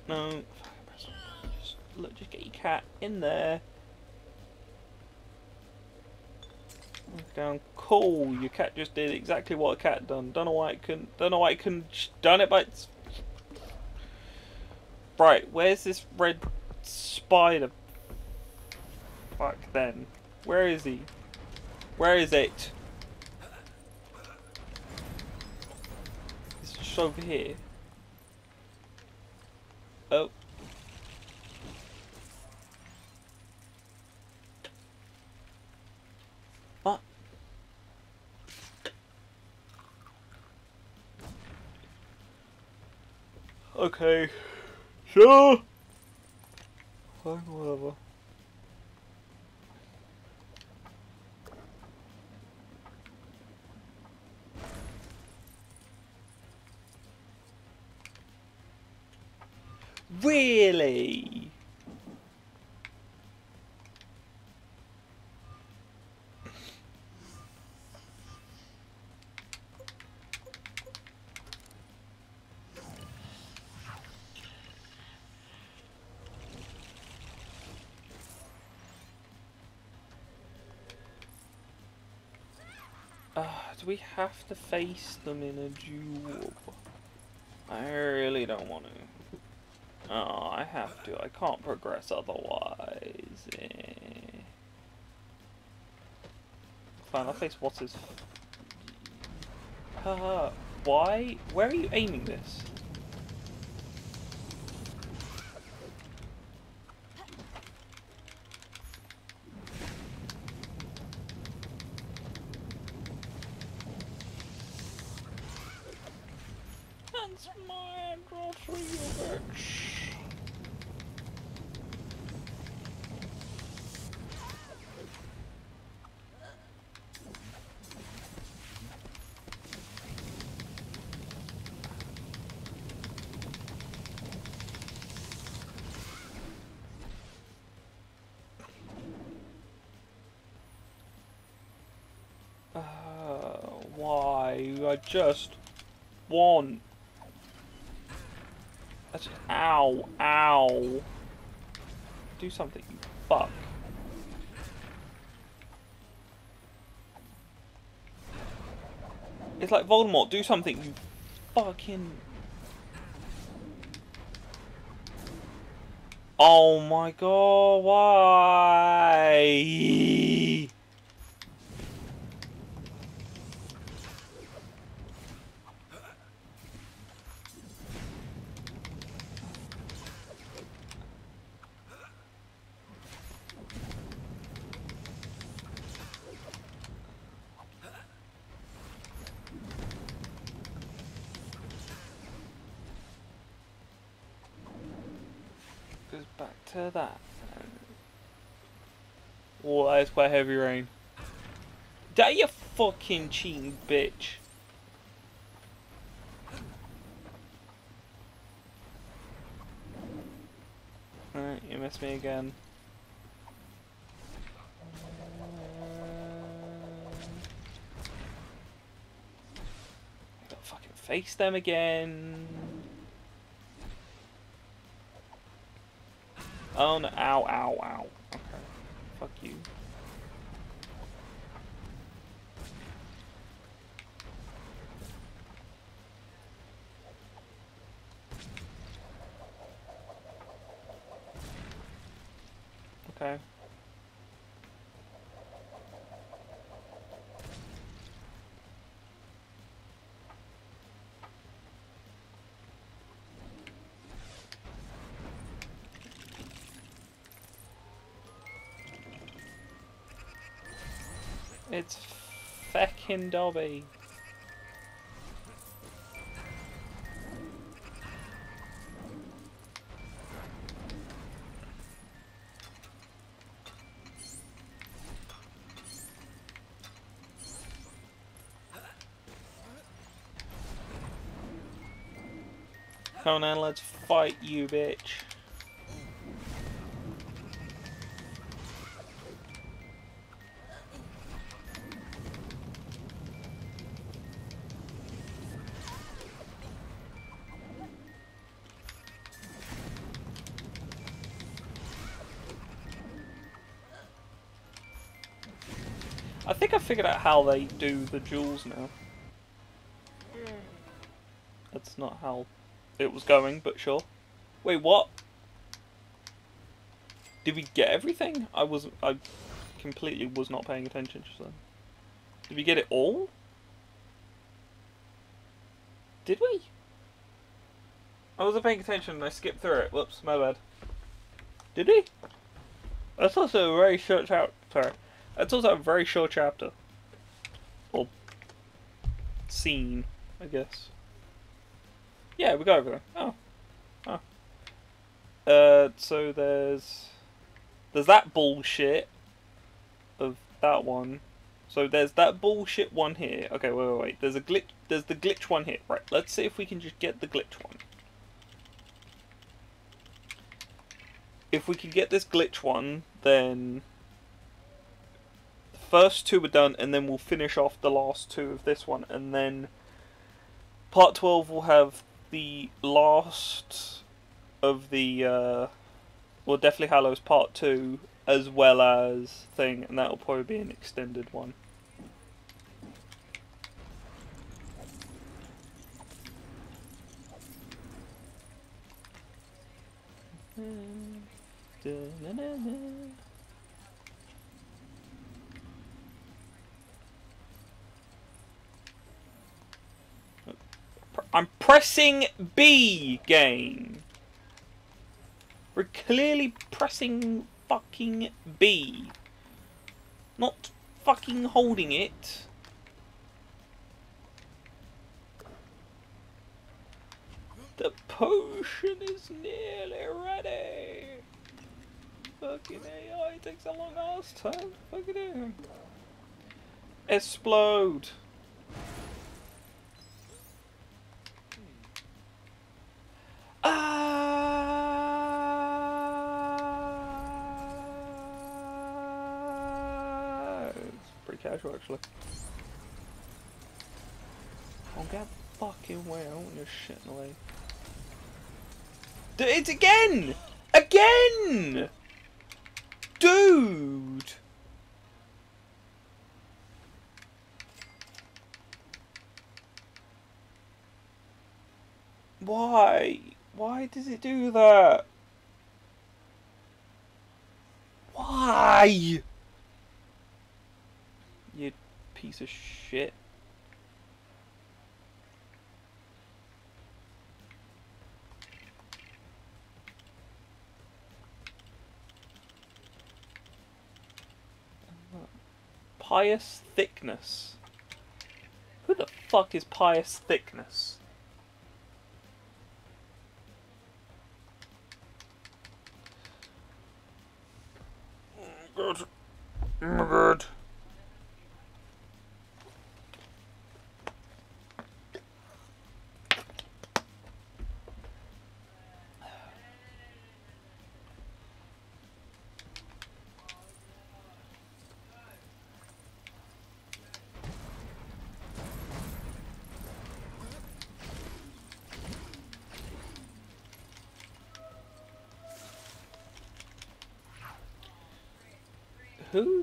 No. Just, look, just get your cat in there. Down. Cool. Your cat just did exactly what a cat done. Don't know why it couldn't. Don't know why it couldn't. Done it by. Right. Where's this red spider? Fuck then. Where is he? Where is it? It's just over here. Oh. What? Okay. Sure. Whatever. Really? Uh, do we have to face them in a duel? I really don't want to. Oh, I have to. I can't progress otherwise. Eh. Fine, I'll face what's his. Haha. why? Where are you aiming this? That's my draw for you, bitch. Uh, why? I just one. That's ow, ow. Do something, you fuck. It's like Voldemort. Do something, you fucking. Oh my god, why? Goes back to that. Oh, that is quite heavy rain. That you fucking cheating bitch. Alright, you missed me again. Gotta fucking face them again. Oh no, ow, ow, ow. Okay. Fuck you. Feckin' Dobby. Come on, let's fight you, bitch. Figured out how they do the jewels now. That's not how it was going, but sure. Wait, what? Did we get everything? I was I completely was not paying attention just then. Did we get it all? Did we? I wasn't paying attention and I skipped through it. Whoops, my bad. Did we? That's also a very short chapter. Sorry. That's also a very short chapter. Scene, I guess. Yeah, we got everything. Oh. Oh. Uh, so there's... There's that bullshit of that one. So there's that bullshit one here. Okay, wait, wait, wait. There's a glitch. There's the glitch one here. Right, let's see if we can just get the glitch one. If we can get this glitch one, then the first two are done, and then we'll finish off the last two of this one, and then part 12 will have the last of the uh, well, Deathly Hallows Part Two, as well as thing, and that will probably be an extended one. I'm pressing B game. We're clearly pressing fucking B. Not fucking holding it. The potion is nearly ready. Fucking AI takes a long ass time. Fucking hell. Explode. Ah! casual actually. Oh, get fucking way. I don't want your shit in the way. It's again! Again! Dude! Why? Why does it do that? Why? You piece of shit. Pius Thicknesse. Who the fuck is Pius Thicknesse? Good. Good. Who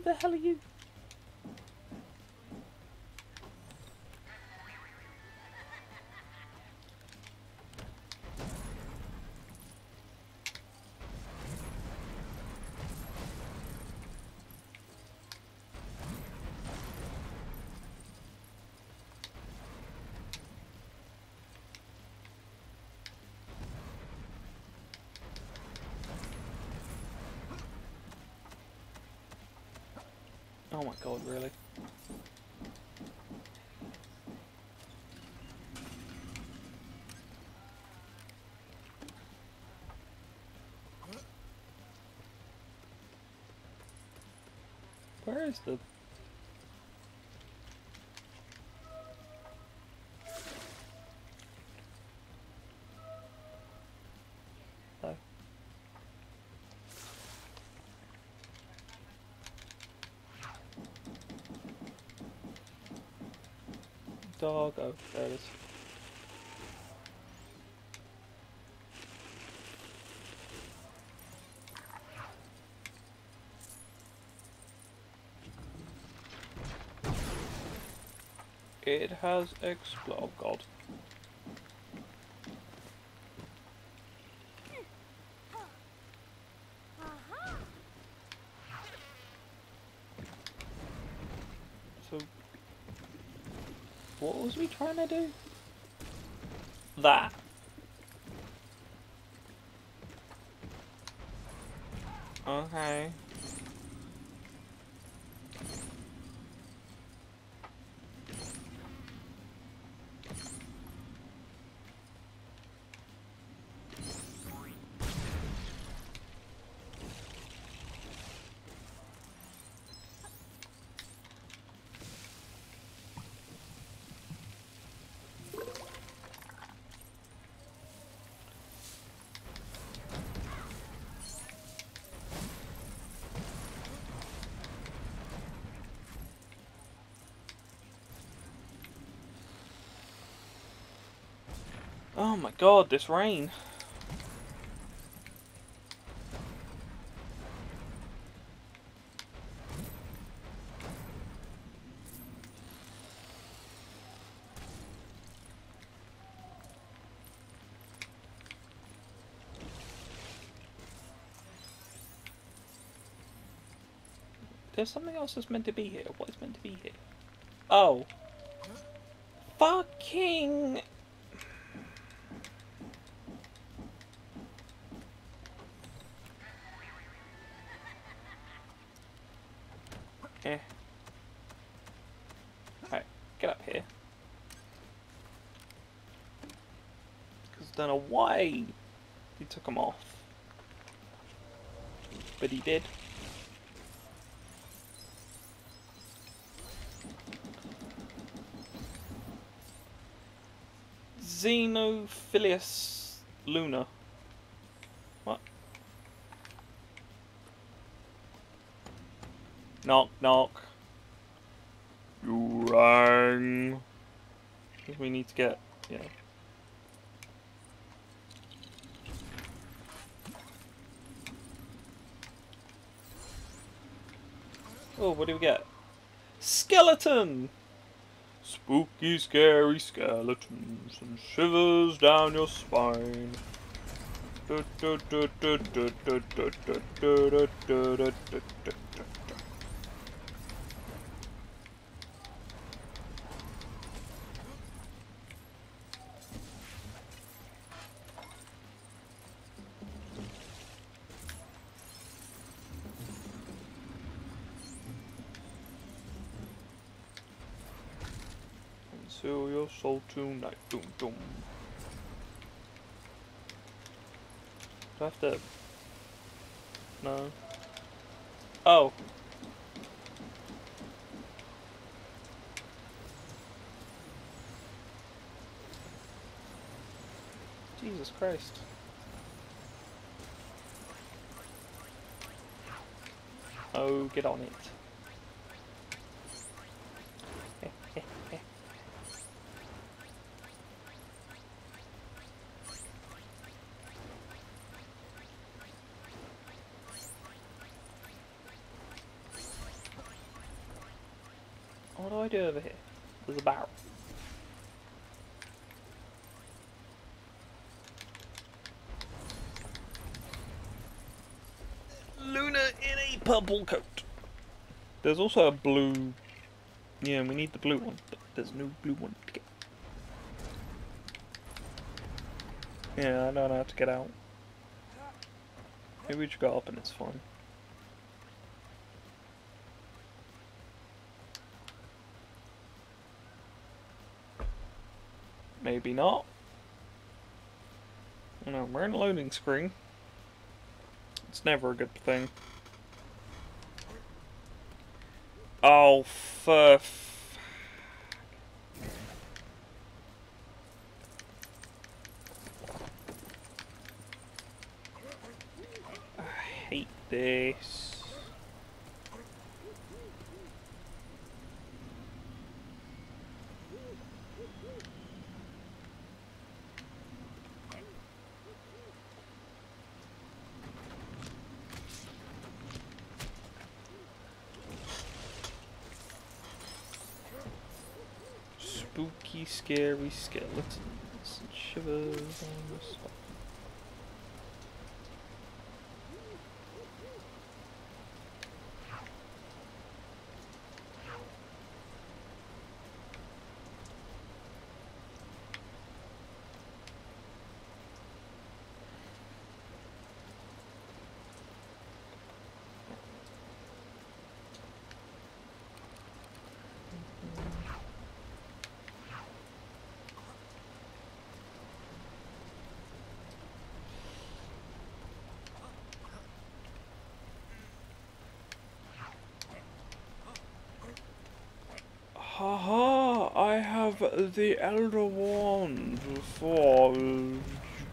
the hell are you? gold, really. Where is the Dog, oh, there it is. It has exploded. Oh god. So, what was we trying to do? That. Okay. Oh my god, this rain. There's something else that's meant to be here. What is meant to be here? Oh. Fucking... Eh. Alright, get up here. Because I don't know why he took them off. But he did. Xenophilius Luna. What? Knock, knock. You rang. We need to get, yeah. Oh, what do we get? Skeleton! Spooky, scary skeletons and shivers down your spine. Soul tonight. Doom, doom. Do I have to... No. Oh. Jesus Christ. Oh, get on it. What do over here? There's a barrel. Luna in a purple coat. There's also a blue... Yeah, we need the blue one, but there's no blue one to get. Yeah, I don't know how to get out. Maybe we just go up and it's fine. Maybe not. No, we're in a loading screen. It's never a good thing. Oh, for... I hate this. Spooky, scary skeletons and shivers on the spot. Haha, I have the Elder Wand, before. you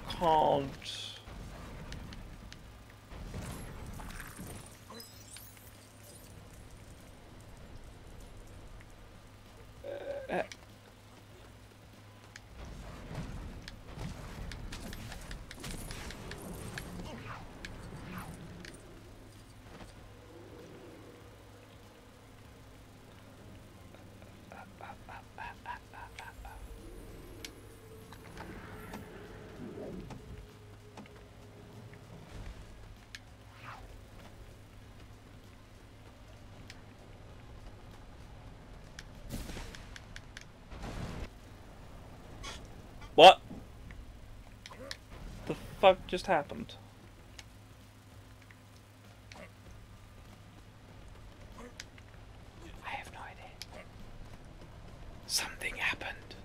can't... Uh, What? The fuck just happened? I have no idea. Something happened.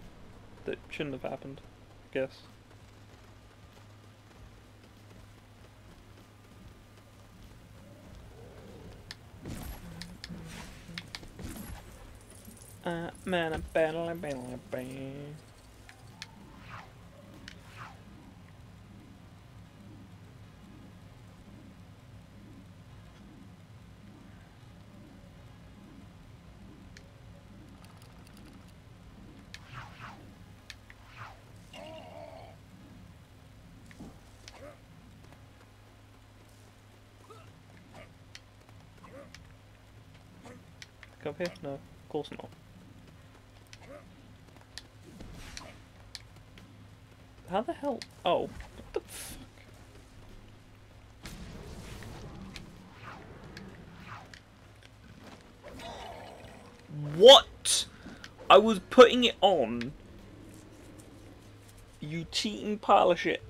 That shouldn't have happened, I guess. Uh, man, a battle, a battle, up here? No, of course not. How the hell? Oh, what the fuck? What? I was putting it on. You cheating pile of shit.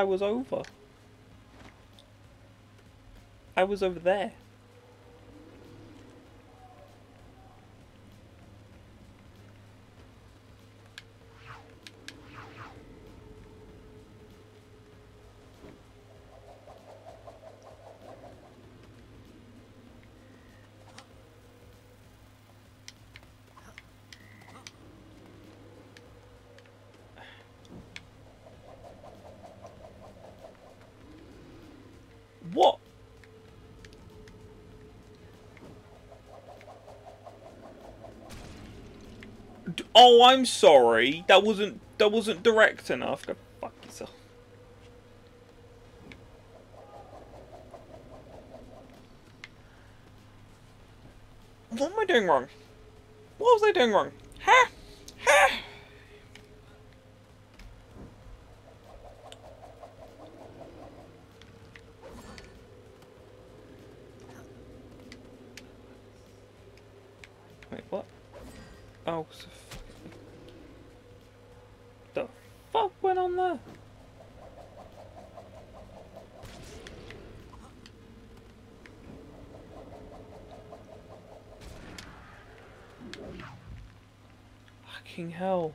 I was over. I was over there. What? D- Oh, I'm sorry. That wasn't that wasn't direct enough. Go fuck yourself. What am I doing wrong? What was I doing wrong? Huh? Huh? Wait, what? Oh, so fucking... The fuck went on there? Fucking hell.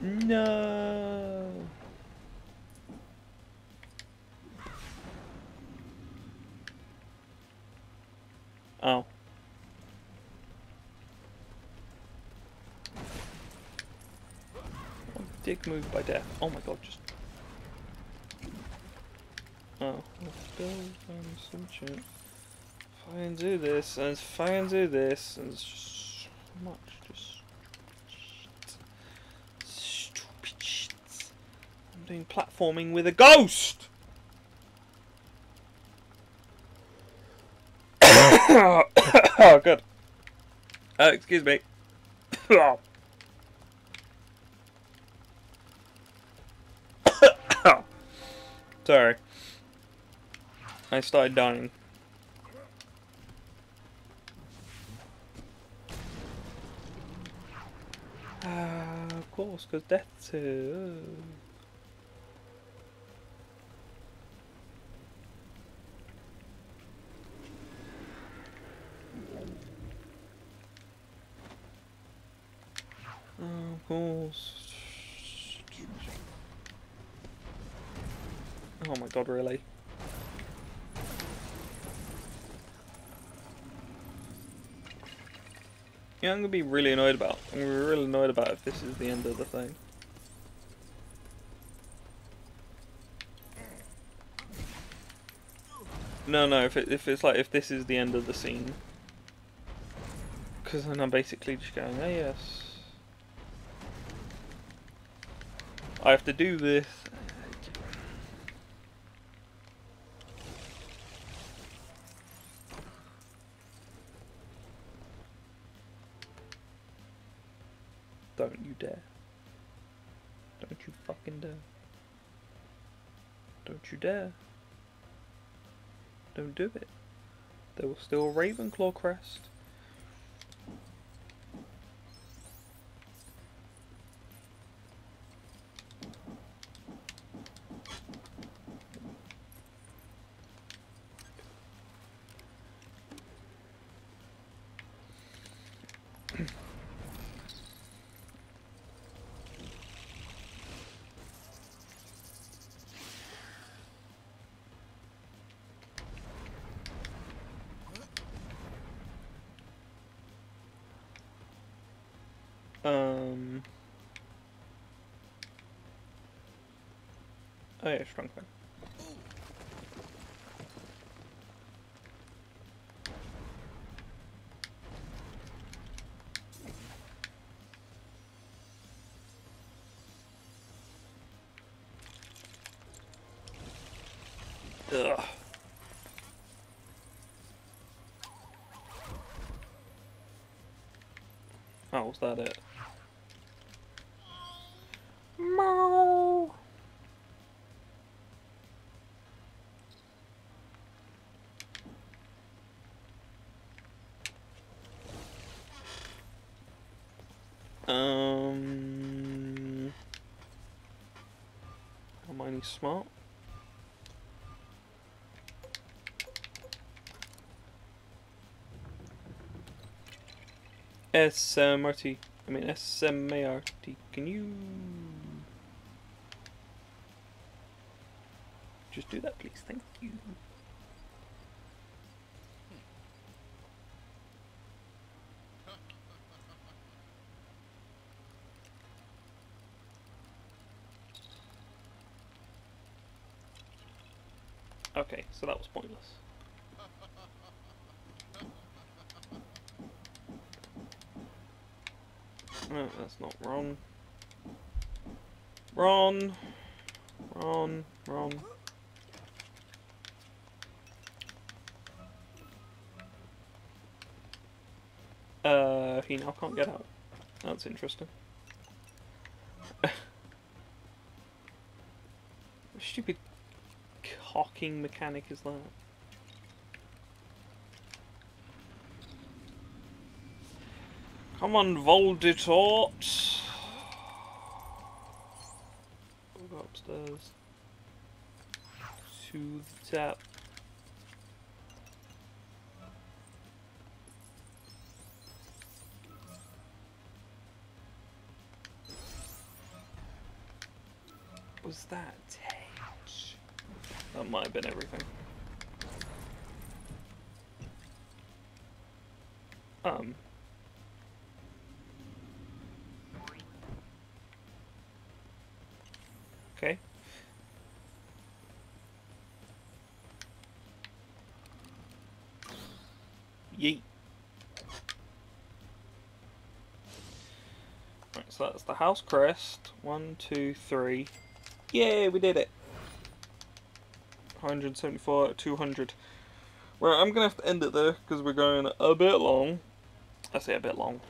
No. Oh. oh. Dick moved by death. Oh my god, just. Oh, let's go find some I can do this, and can do this, and it's just so much, just. shit. Stupid shit. I'm doing platforming with a ghost! oh, good. Uh, excuse me. Sorry. I started dying. Ah, of course, because death too of course. Oh my god, really? I'm gonna be really annoyed about. I'm gonna be really annoyed about if this is the end of the thing. No, no. If it, if it's like if this is the end of the scene, because then I'm basically just going, oh yes, I have to do this. You dare. Don't do it. There was still a Ravenclaw crest. Yeah, strong thing. Ugh. Oh, was that it? Meow. Um, Smart. SMRT. I mean SMART. Can you just do that, please? Thank you. Okay, so that was pointless. No, that's not Ron. Ron! Ron, Ron. Uh, he now can't get out. That's interesting. Cocking mechanic is that? Come on, Volditort! So that's the house crest. One, two, three. Yeah, we did it. 174 200. Right, I'm gonna have to end it there because we're going a bit long. I say a bit long.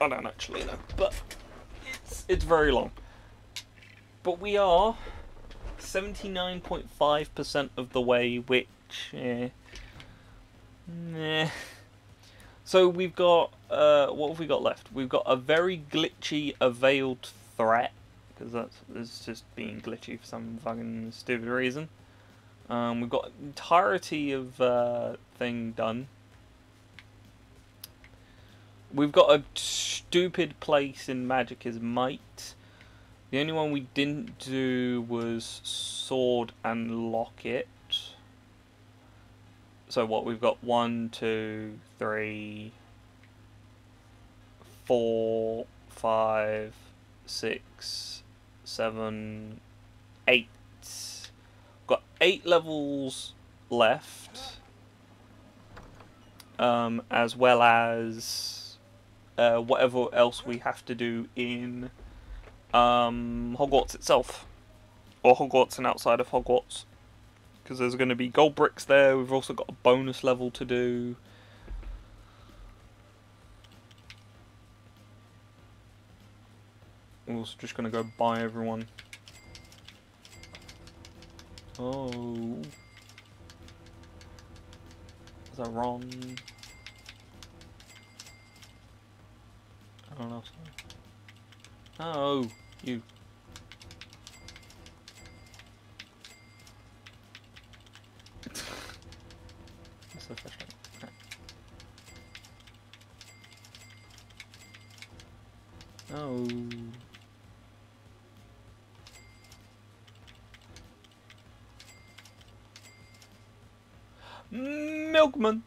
I don't actually know, but it's it's very long. But we are 79.5% of the way, which eh, nah. So we've got uh, what have we got left? We've got a very glitchy availed threat because that's it's just being glitchy for some fucking stupid reason. Um, we've got entirety of uh, thing done. We've got a stupid place in Magic is Might. The only one we didn't do was Sword and Locket. So what, we've got one, two, three, four, five, six, seven, eight. Got eight levels left. Um, as well as uh, whatever else we have to do in um, Hogwarts itself. Or Hogwarts and outside of Hogwarts. Because there's going to be gold bricks there. We've also got a bonus level to do. We're also just going to go buy everyone. Oh. Is that wrong? I don't know. Oh, you. Oh. Milkman!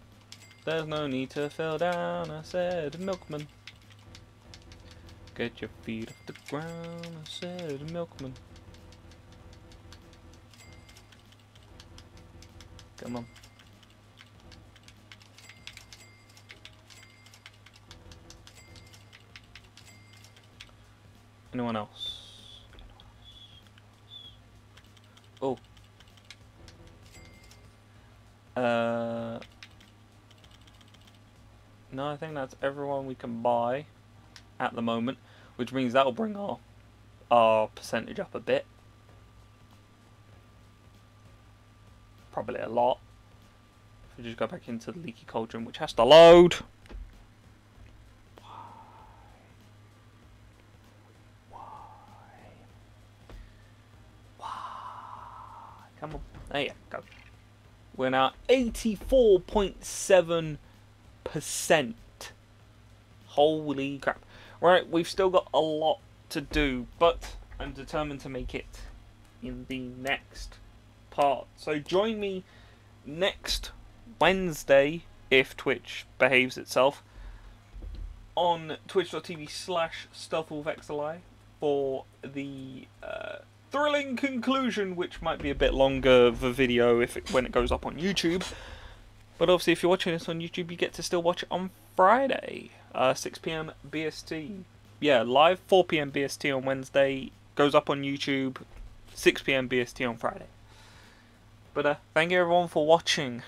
There's no need to fell down, I said, Milkman. Get your feet off the ground, I said, Milkman. Come on. Anyone else? Uh. No, I think that's everyone we can buy at the moment, which means that'll bring our our percentage up a bit. Probably a lot. If we just go back into the leaky cauldron, which has to load. We're now 84.7%. Holy crap. Right, we've still got a lot to do, but I'm determined to make it in the next part. So join me next Wednesday, if Twitch behaves itself, on twitch.tv slash stealthywolfxli for the uh, thrilling conclusion, which might be a bit longer a video if it, when it goes up on YouTube. But obviously, if you're watching this on YouTube, you get to still watch it on Friday, uh, 6 p.m. BST. yeah, live 4 p.m. BST on Wednesday. Goes up on YouTube 6 p.m. BST on Friday. But uh, thank you everyone for watching,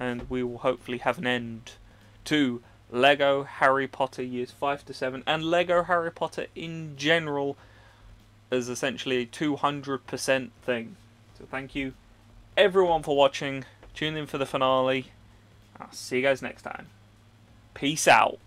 and we will hopefully have an end to Lego Harry Potter years 5 to 7 and Lego Harry Potter in general as essentially a 200% thing. So thank you everyone for watching. Tune in for the finale. I'll see you guys next time. Peace out.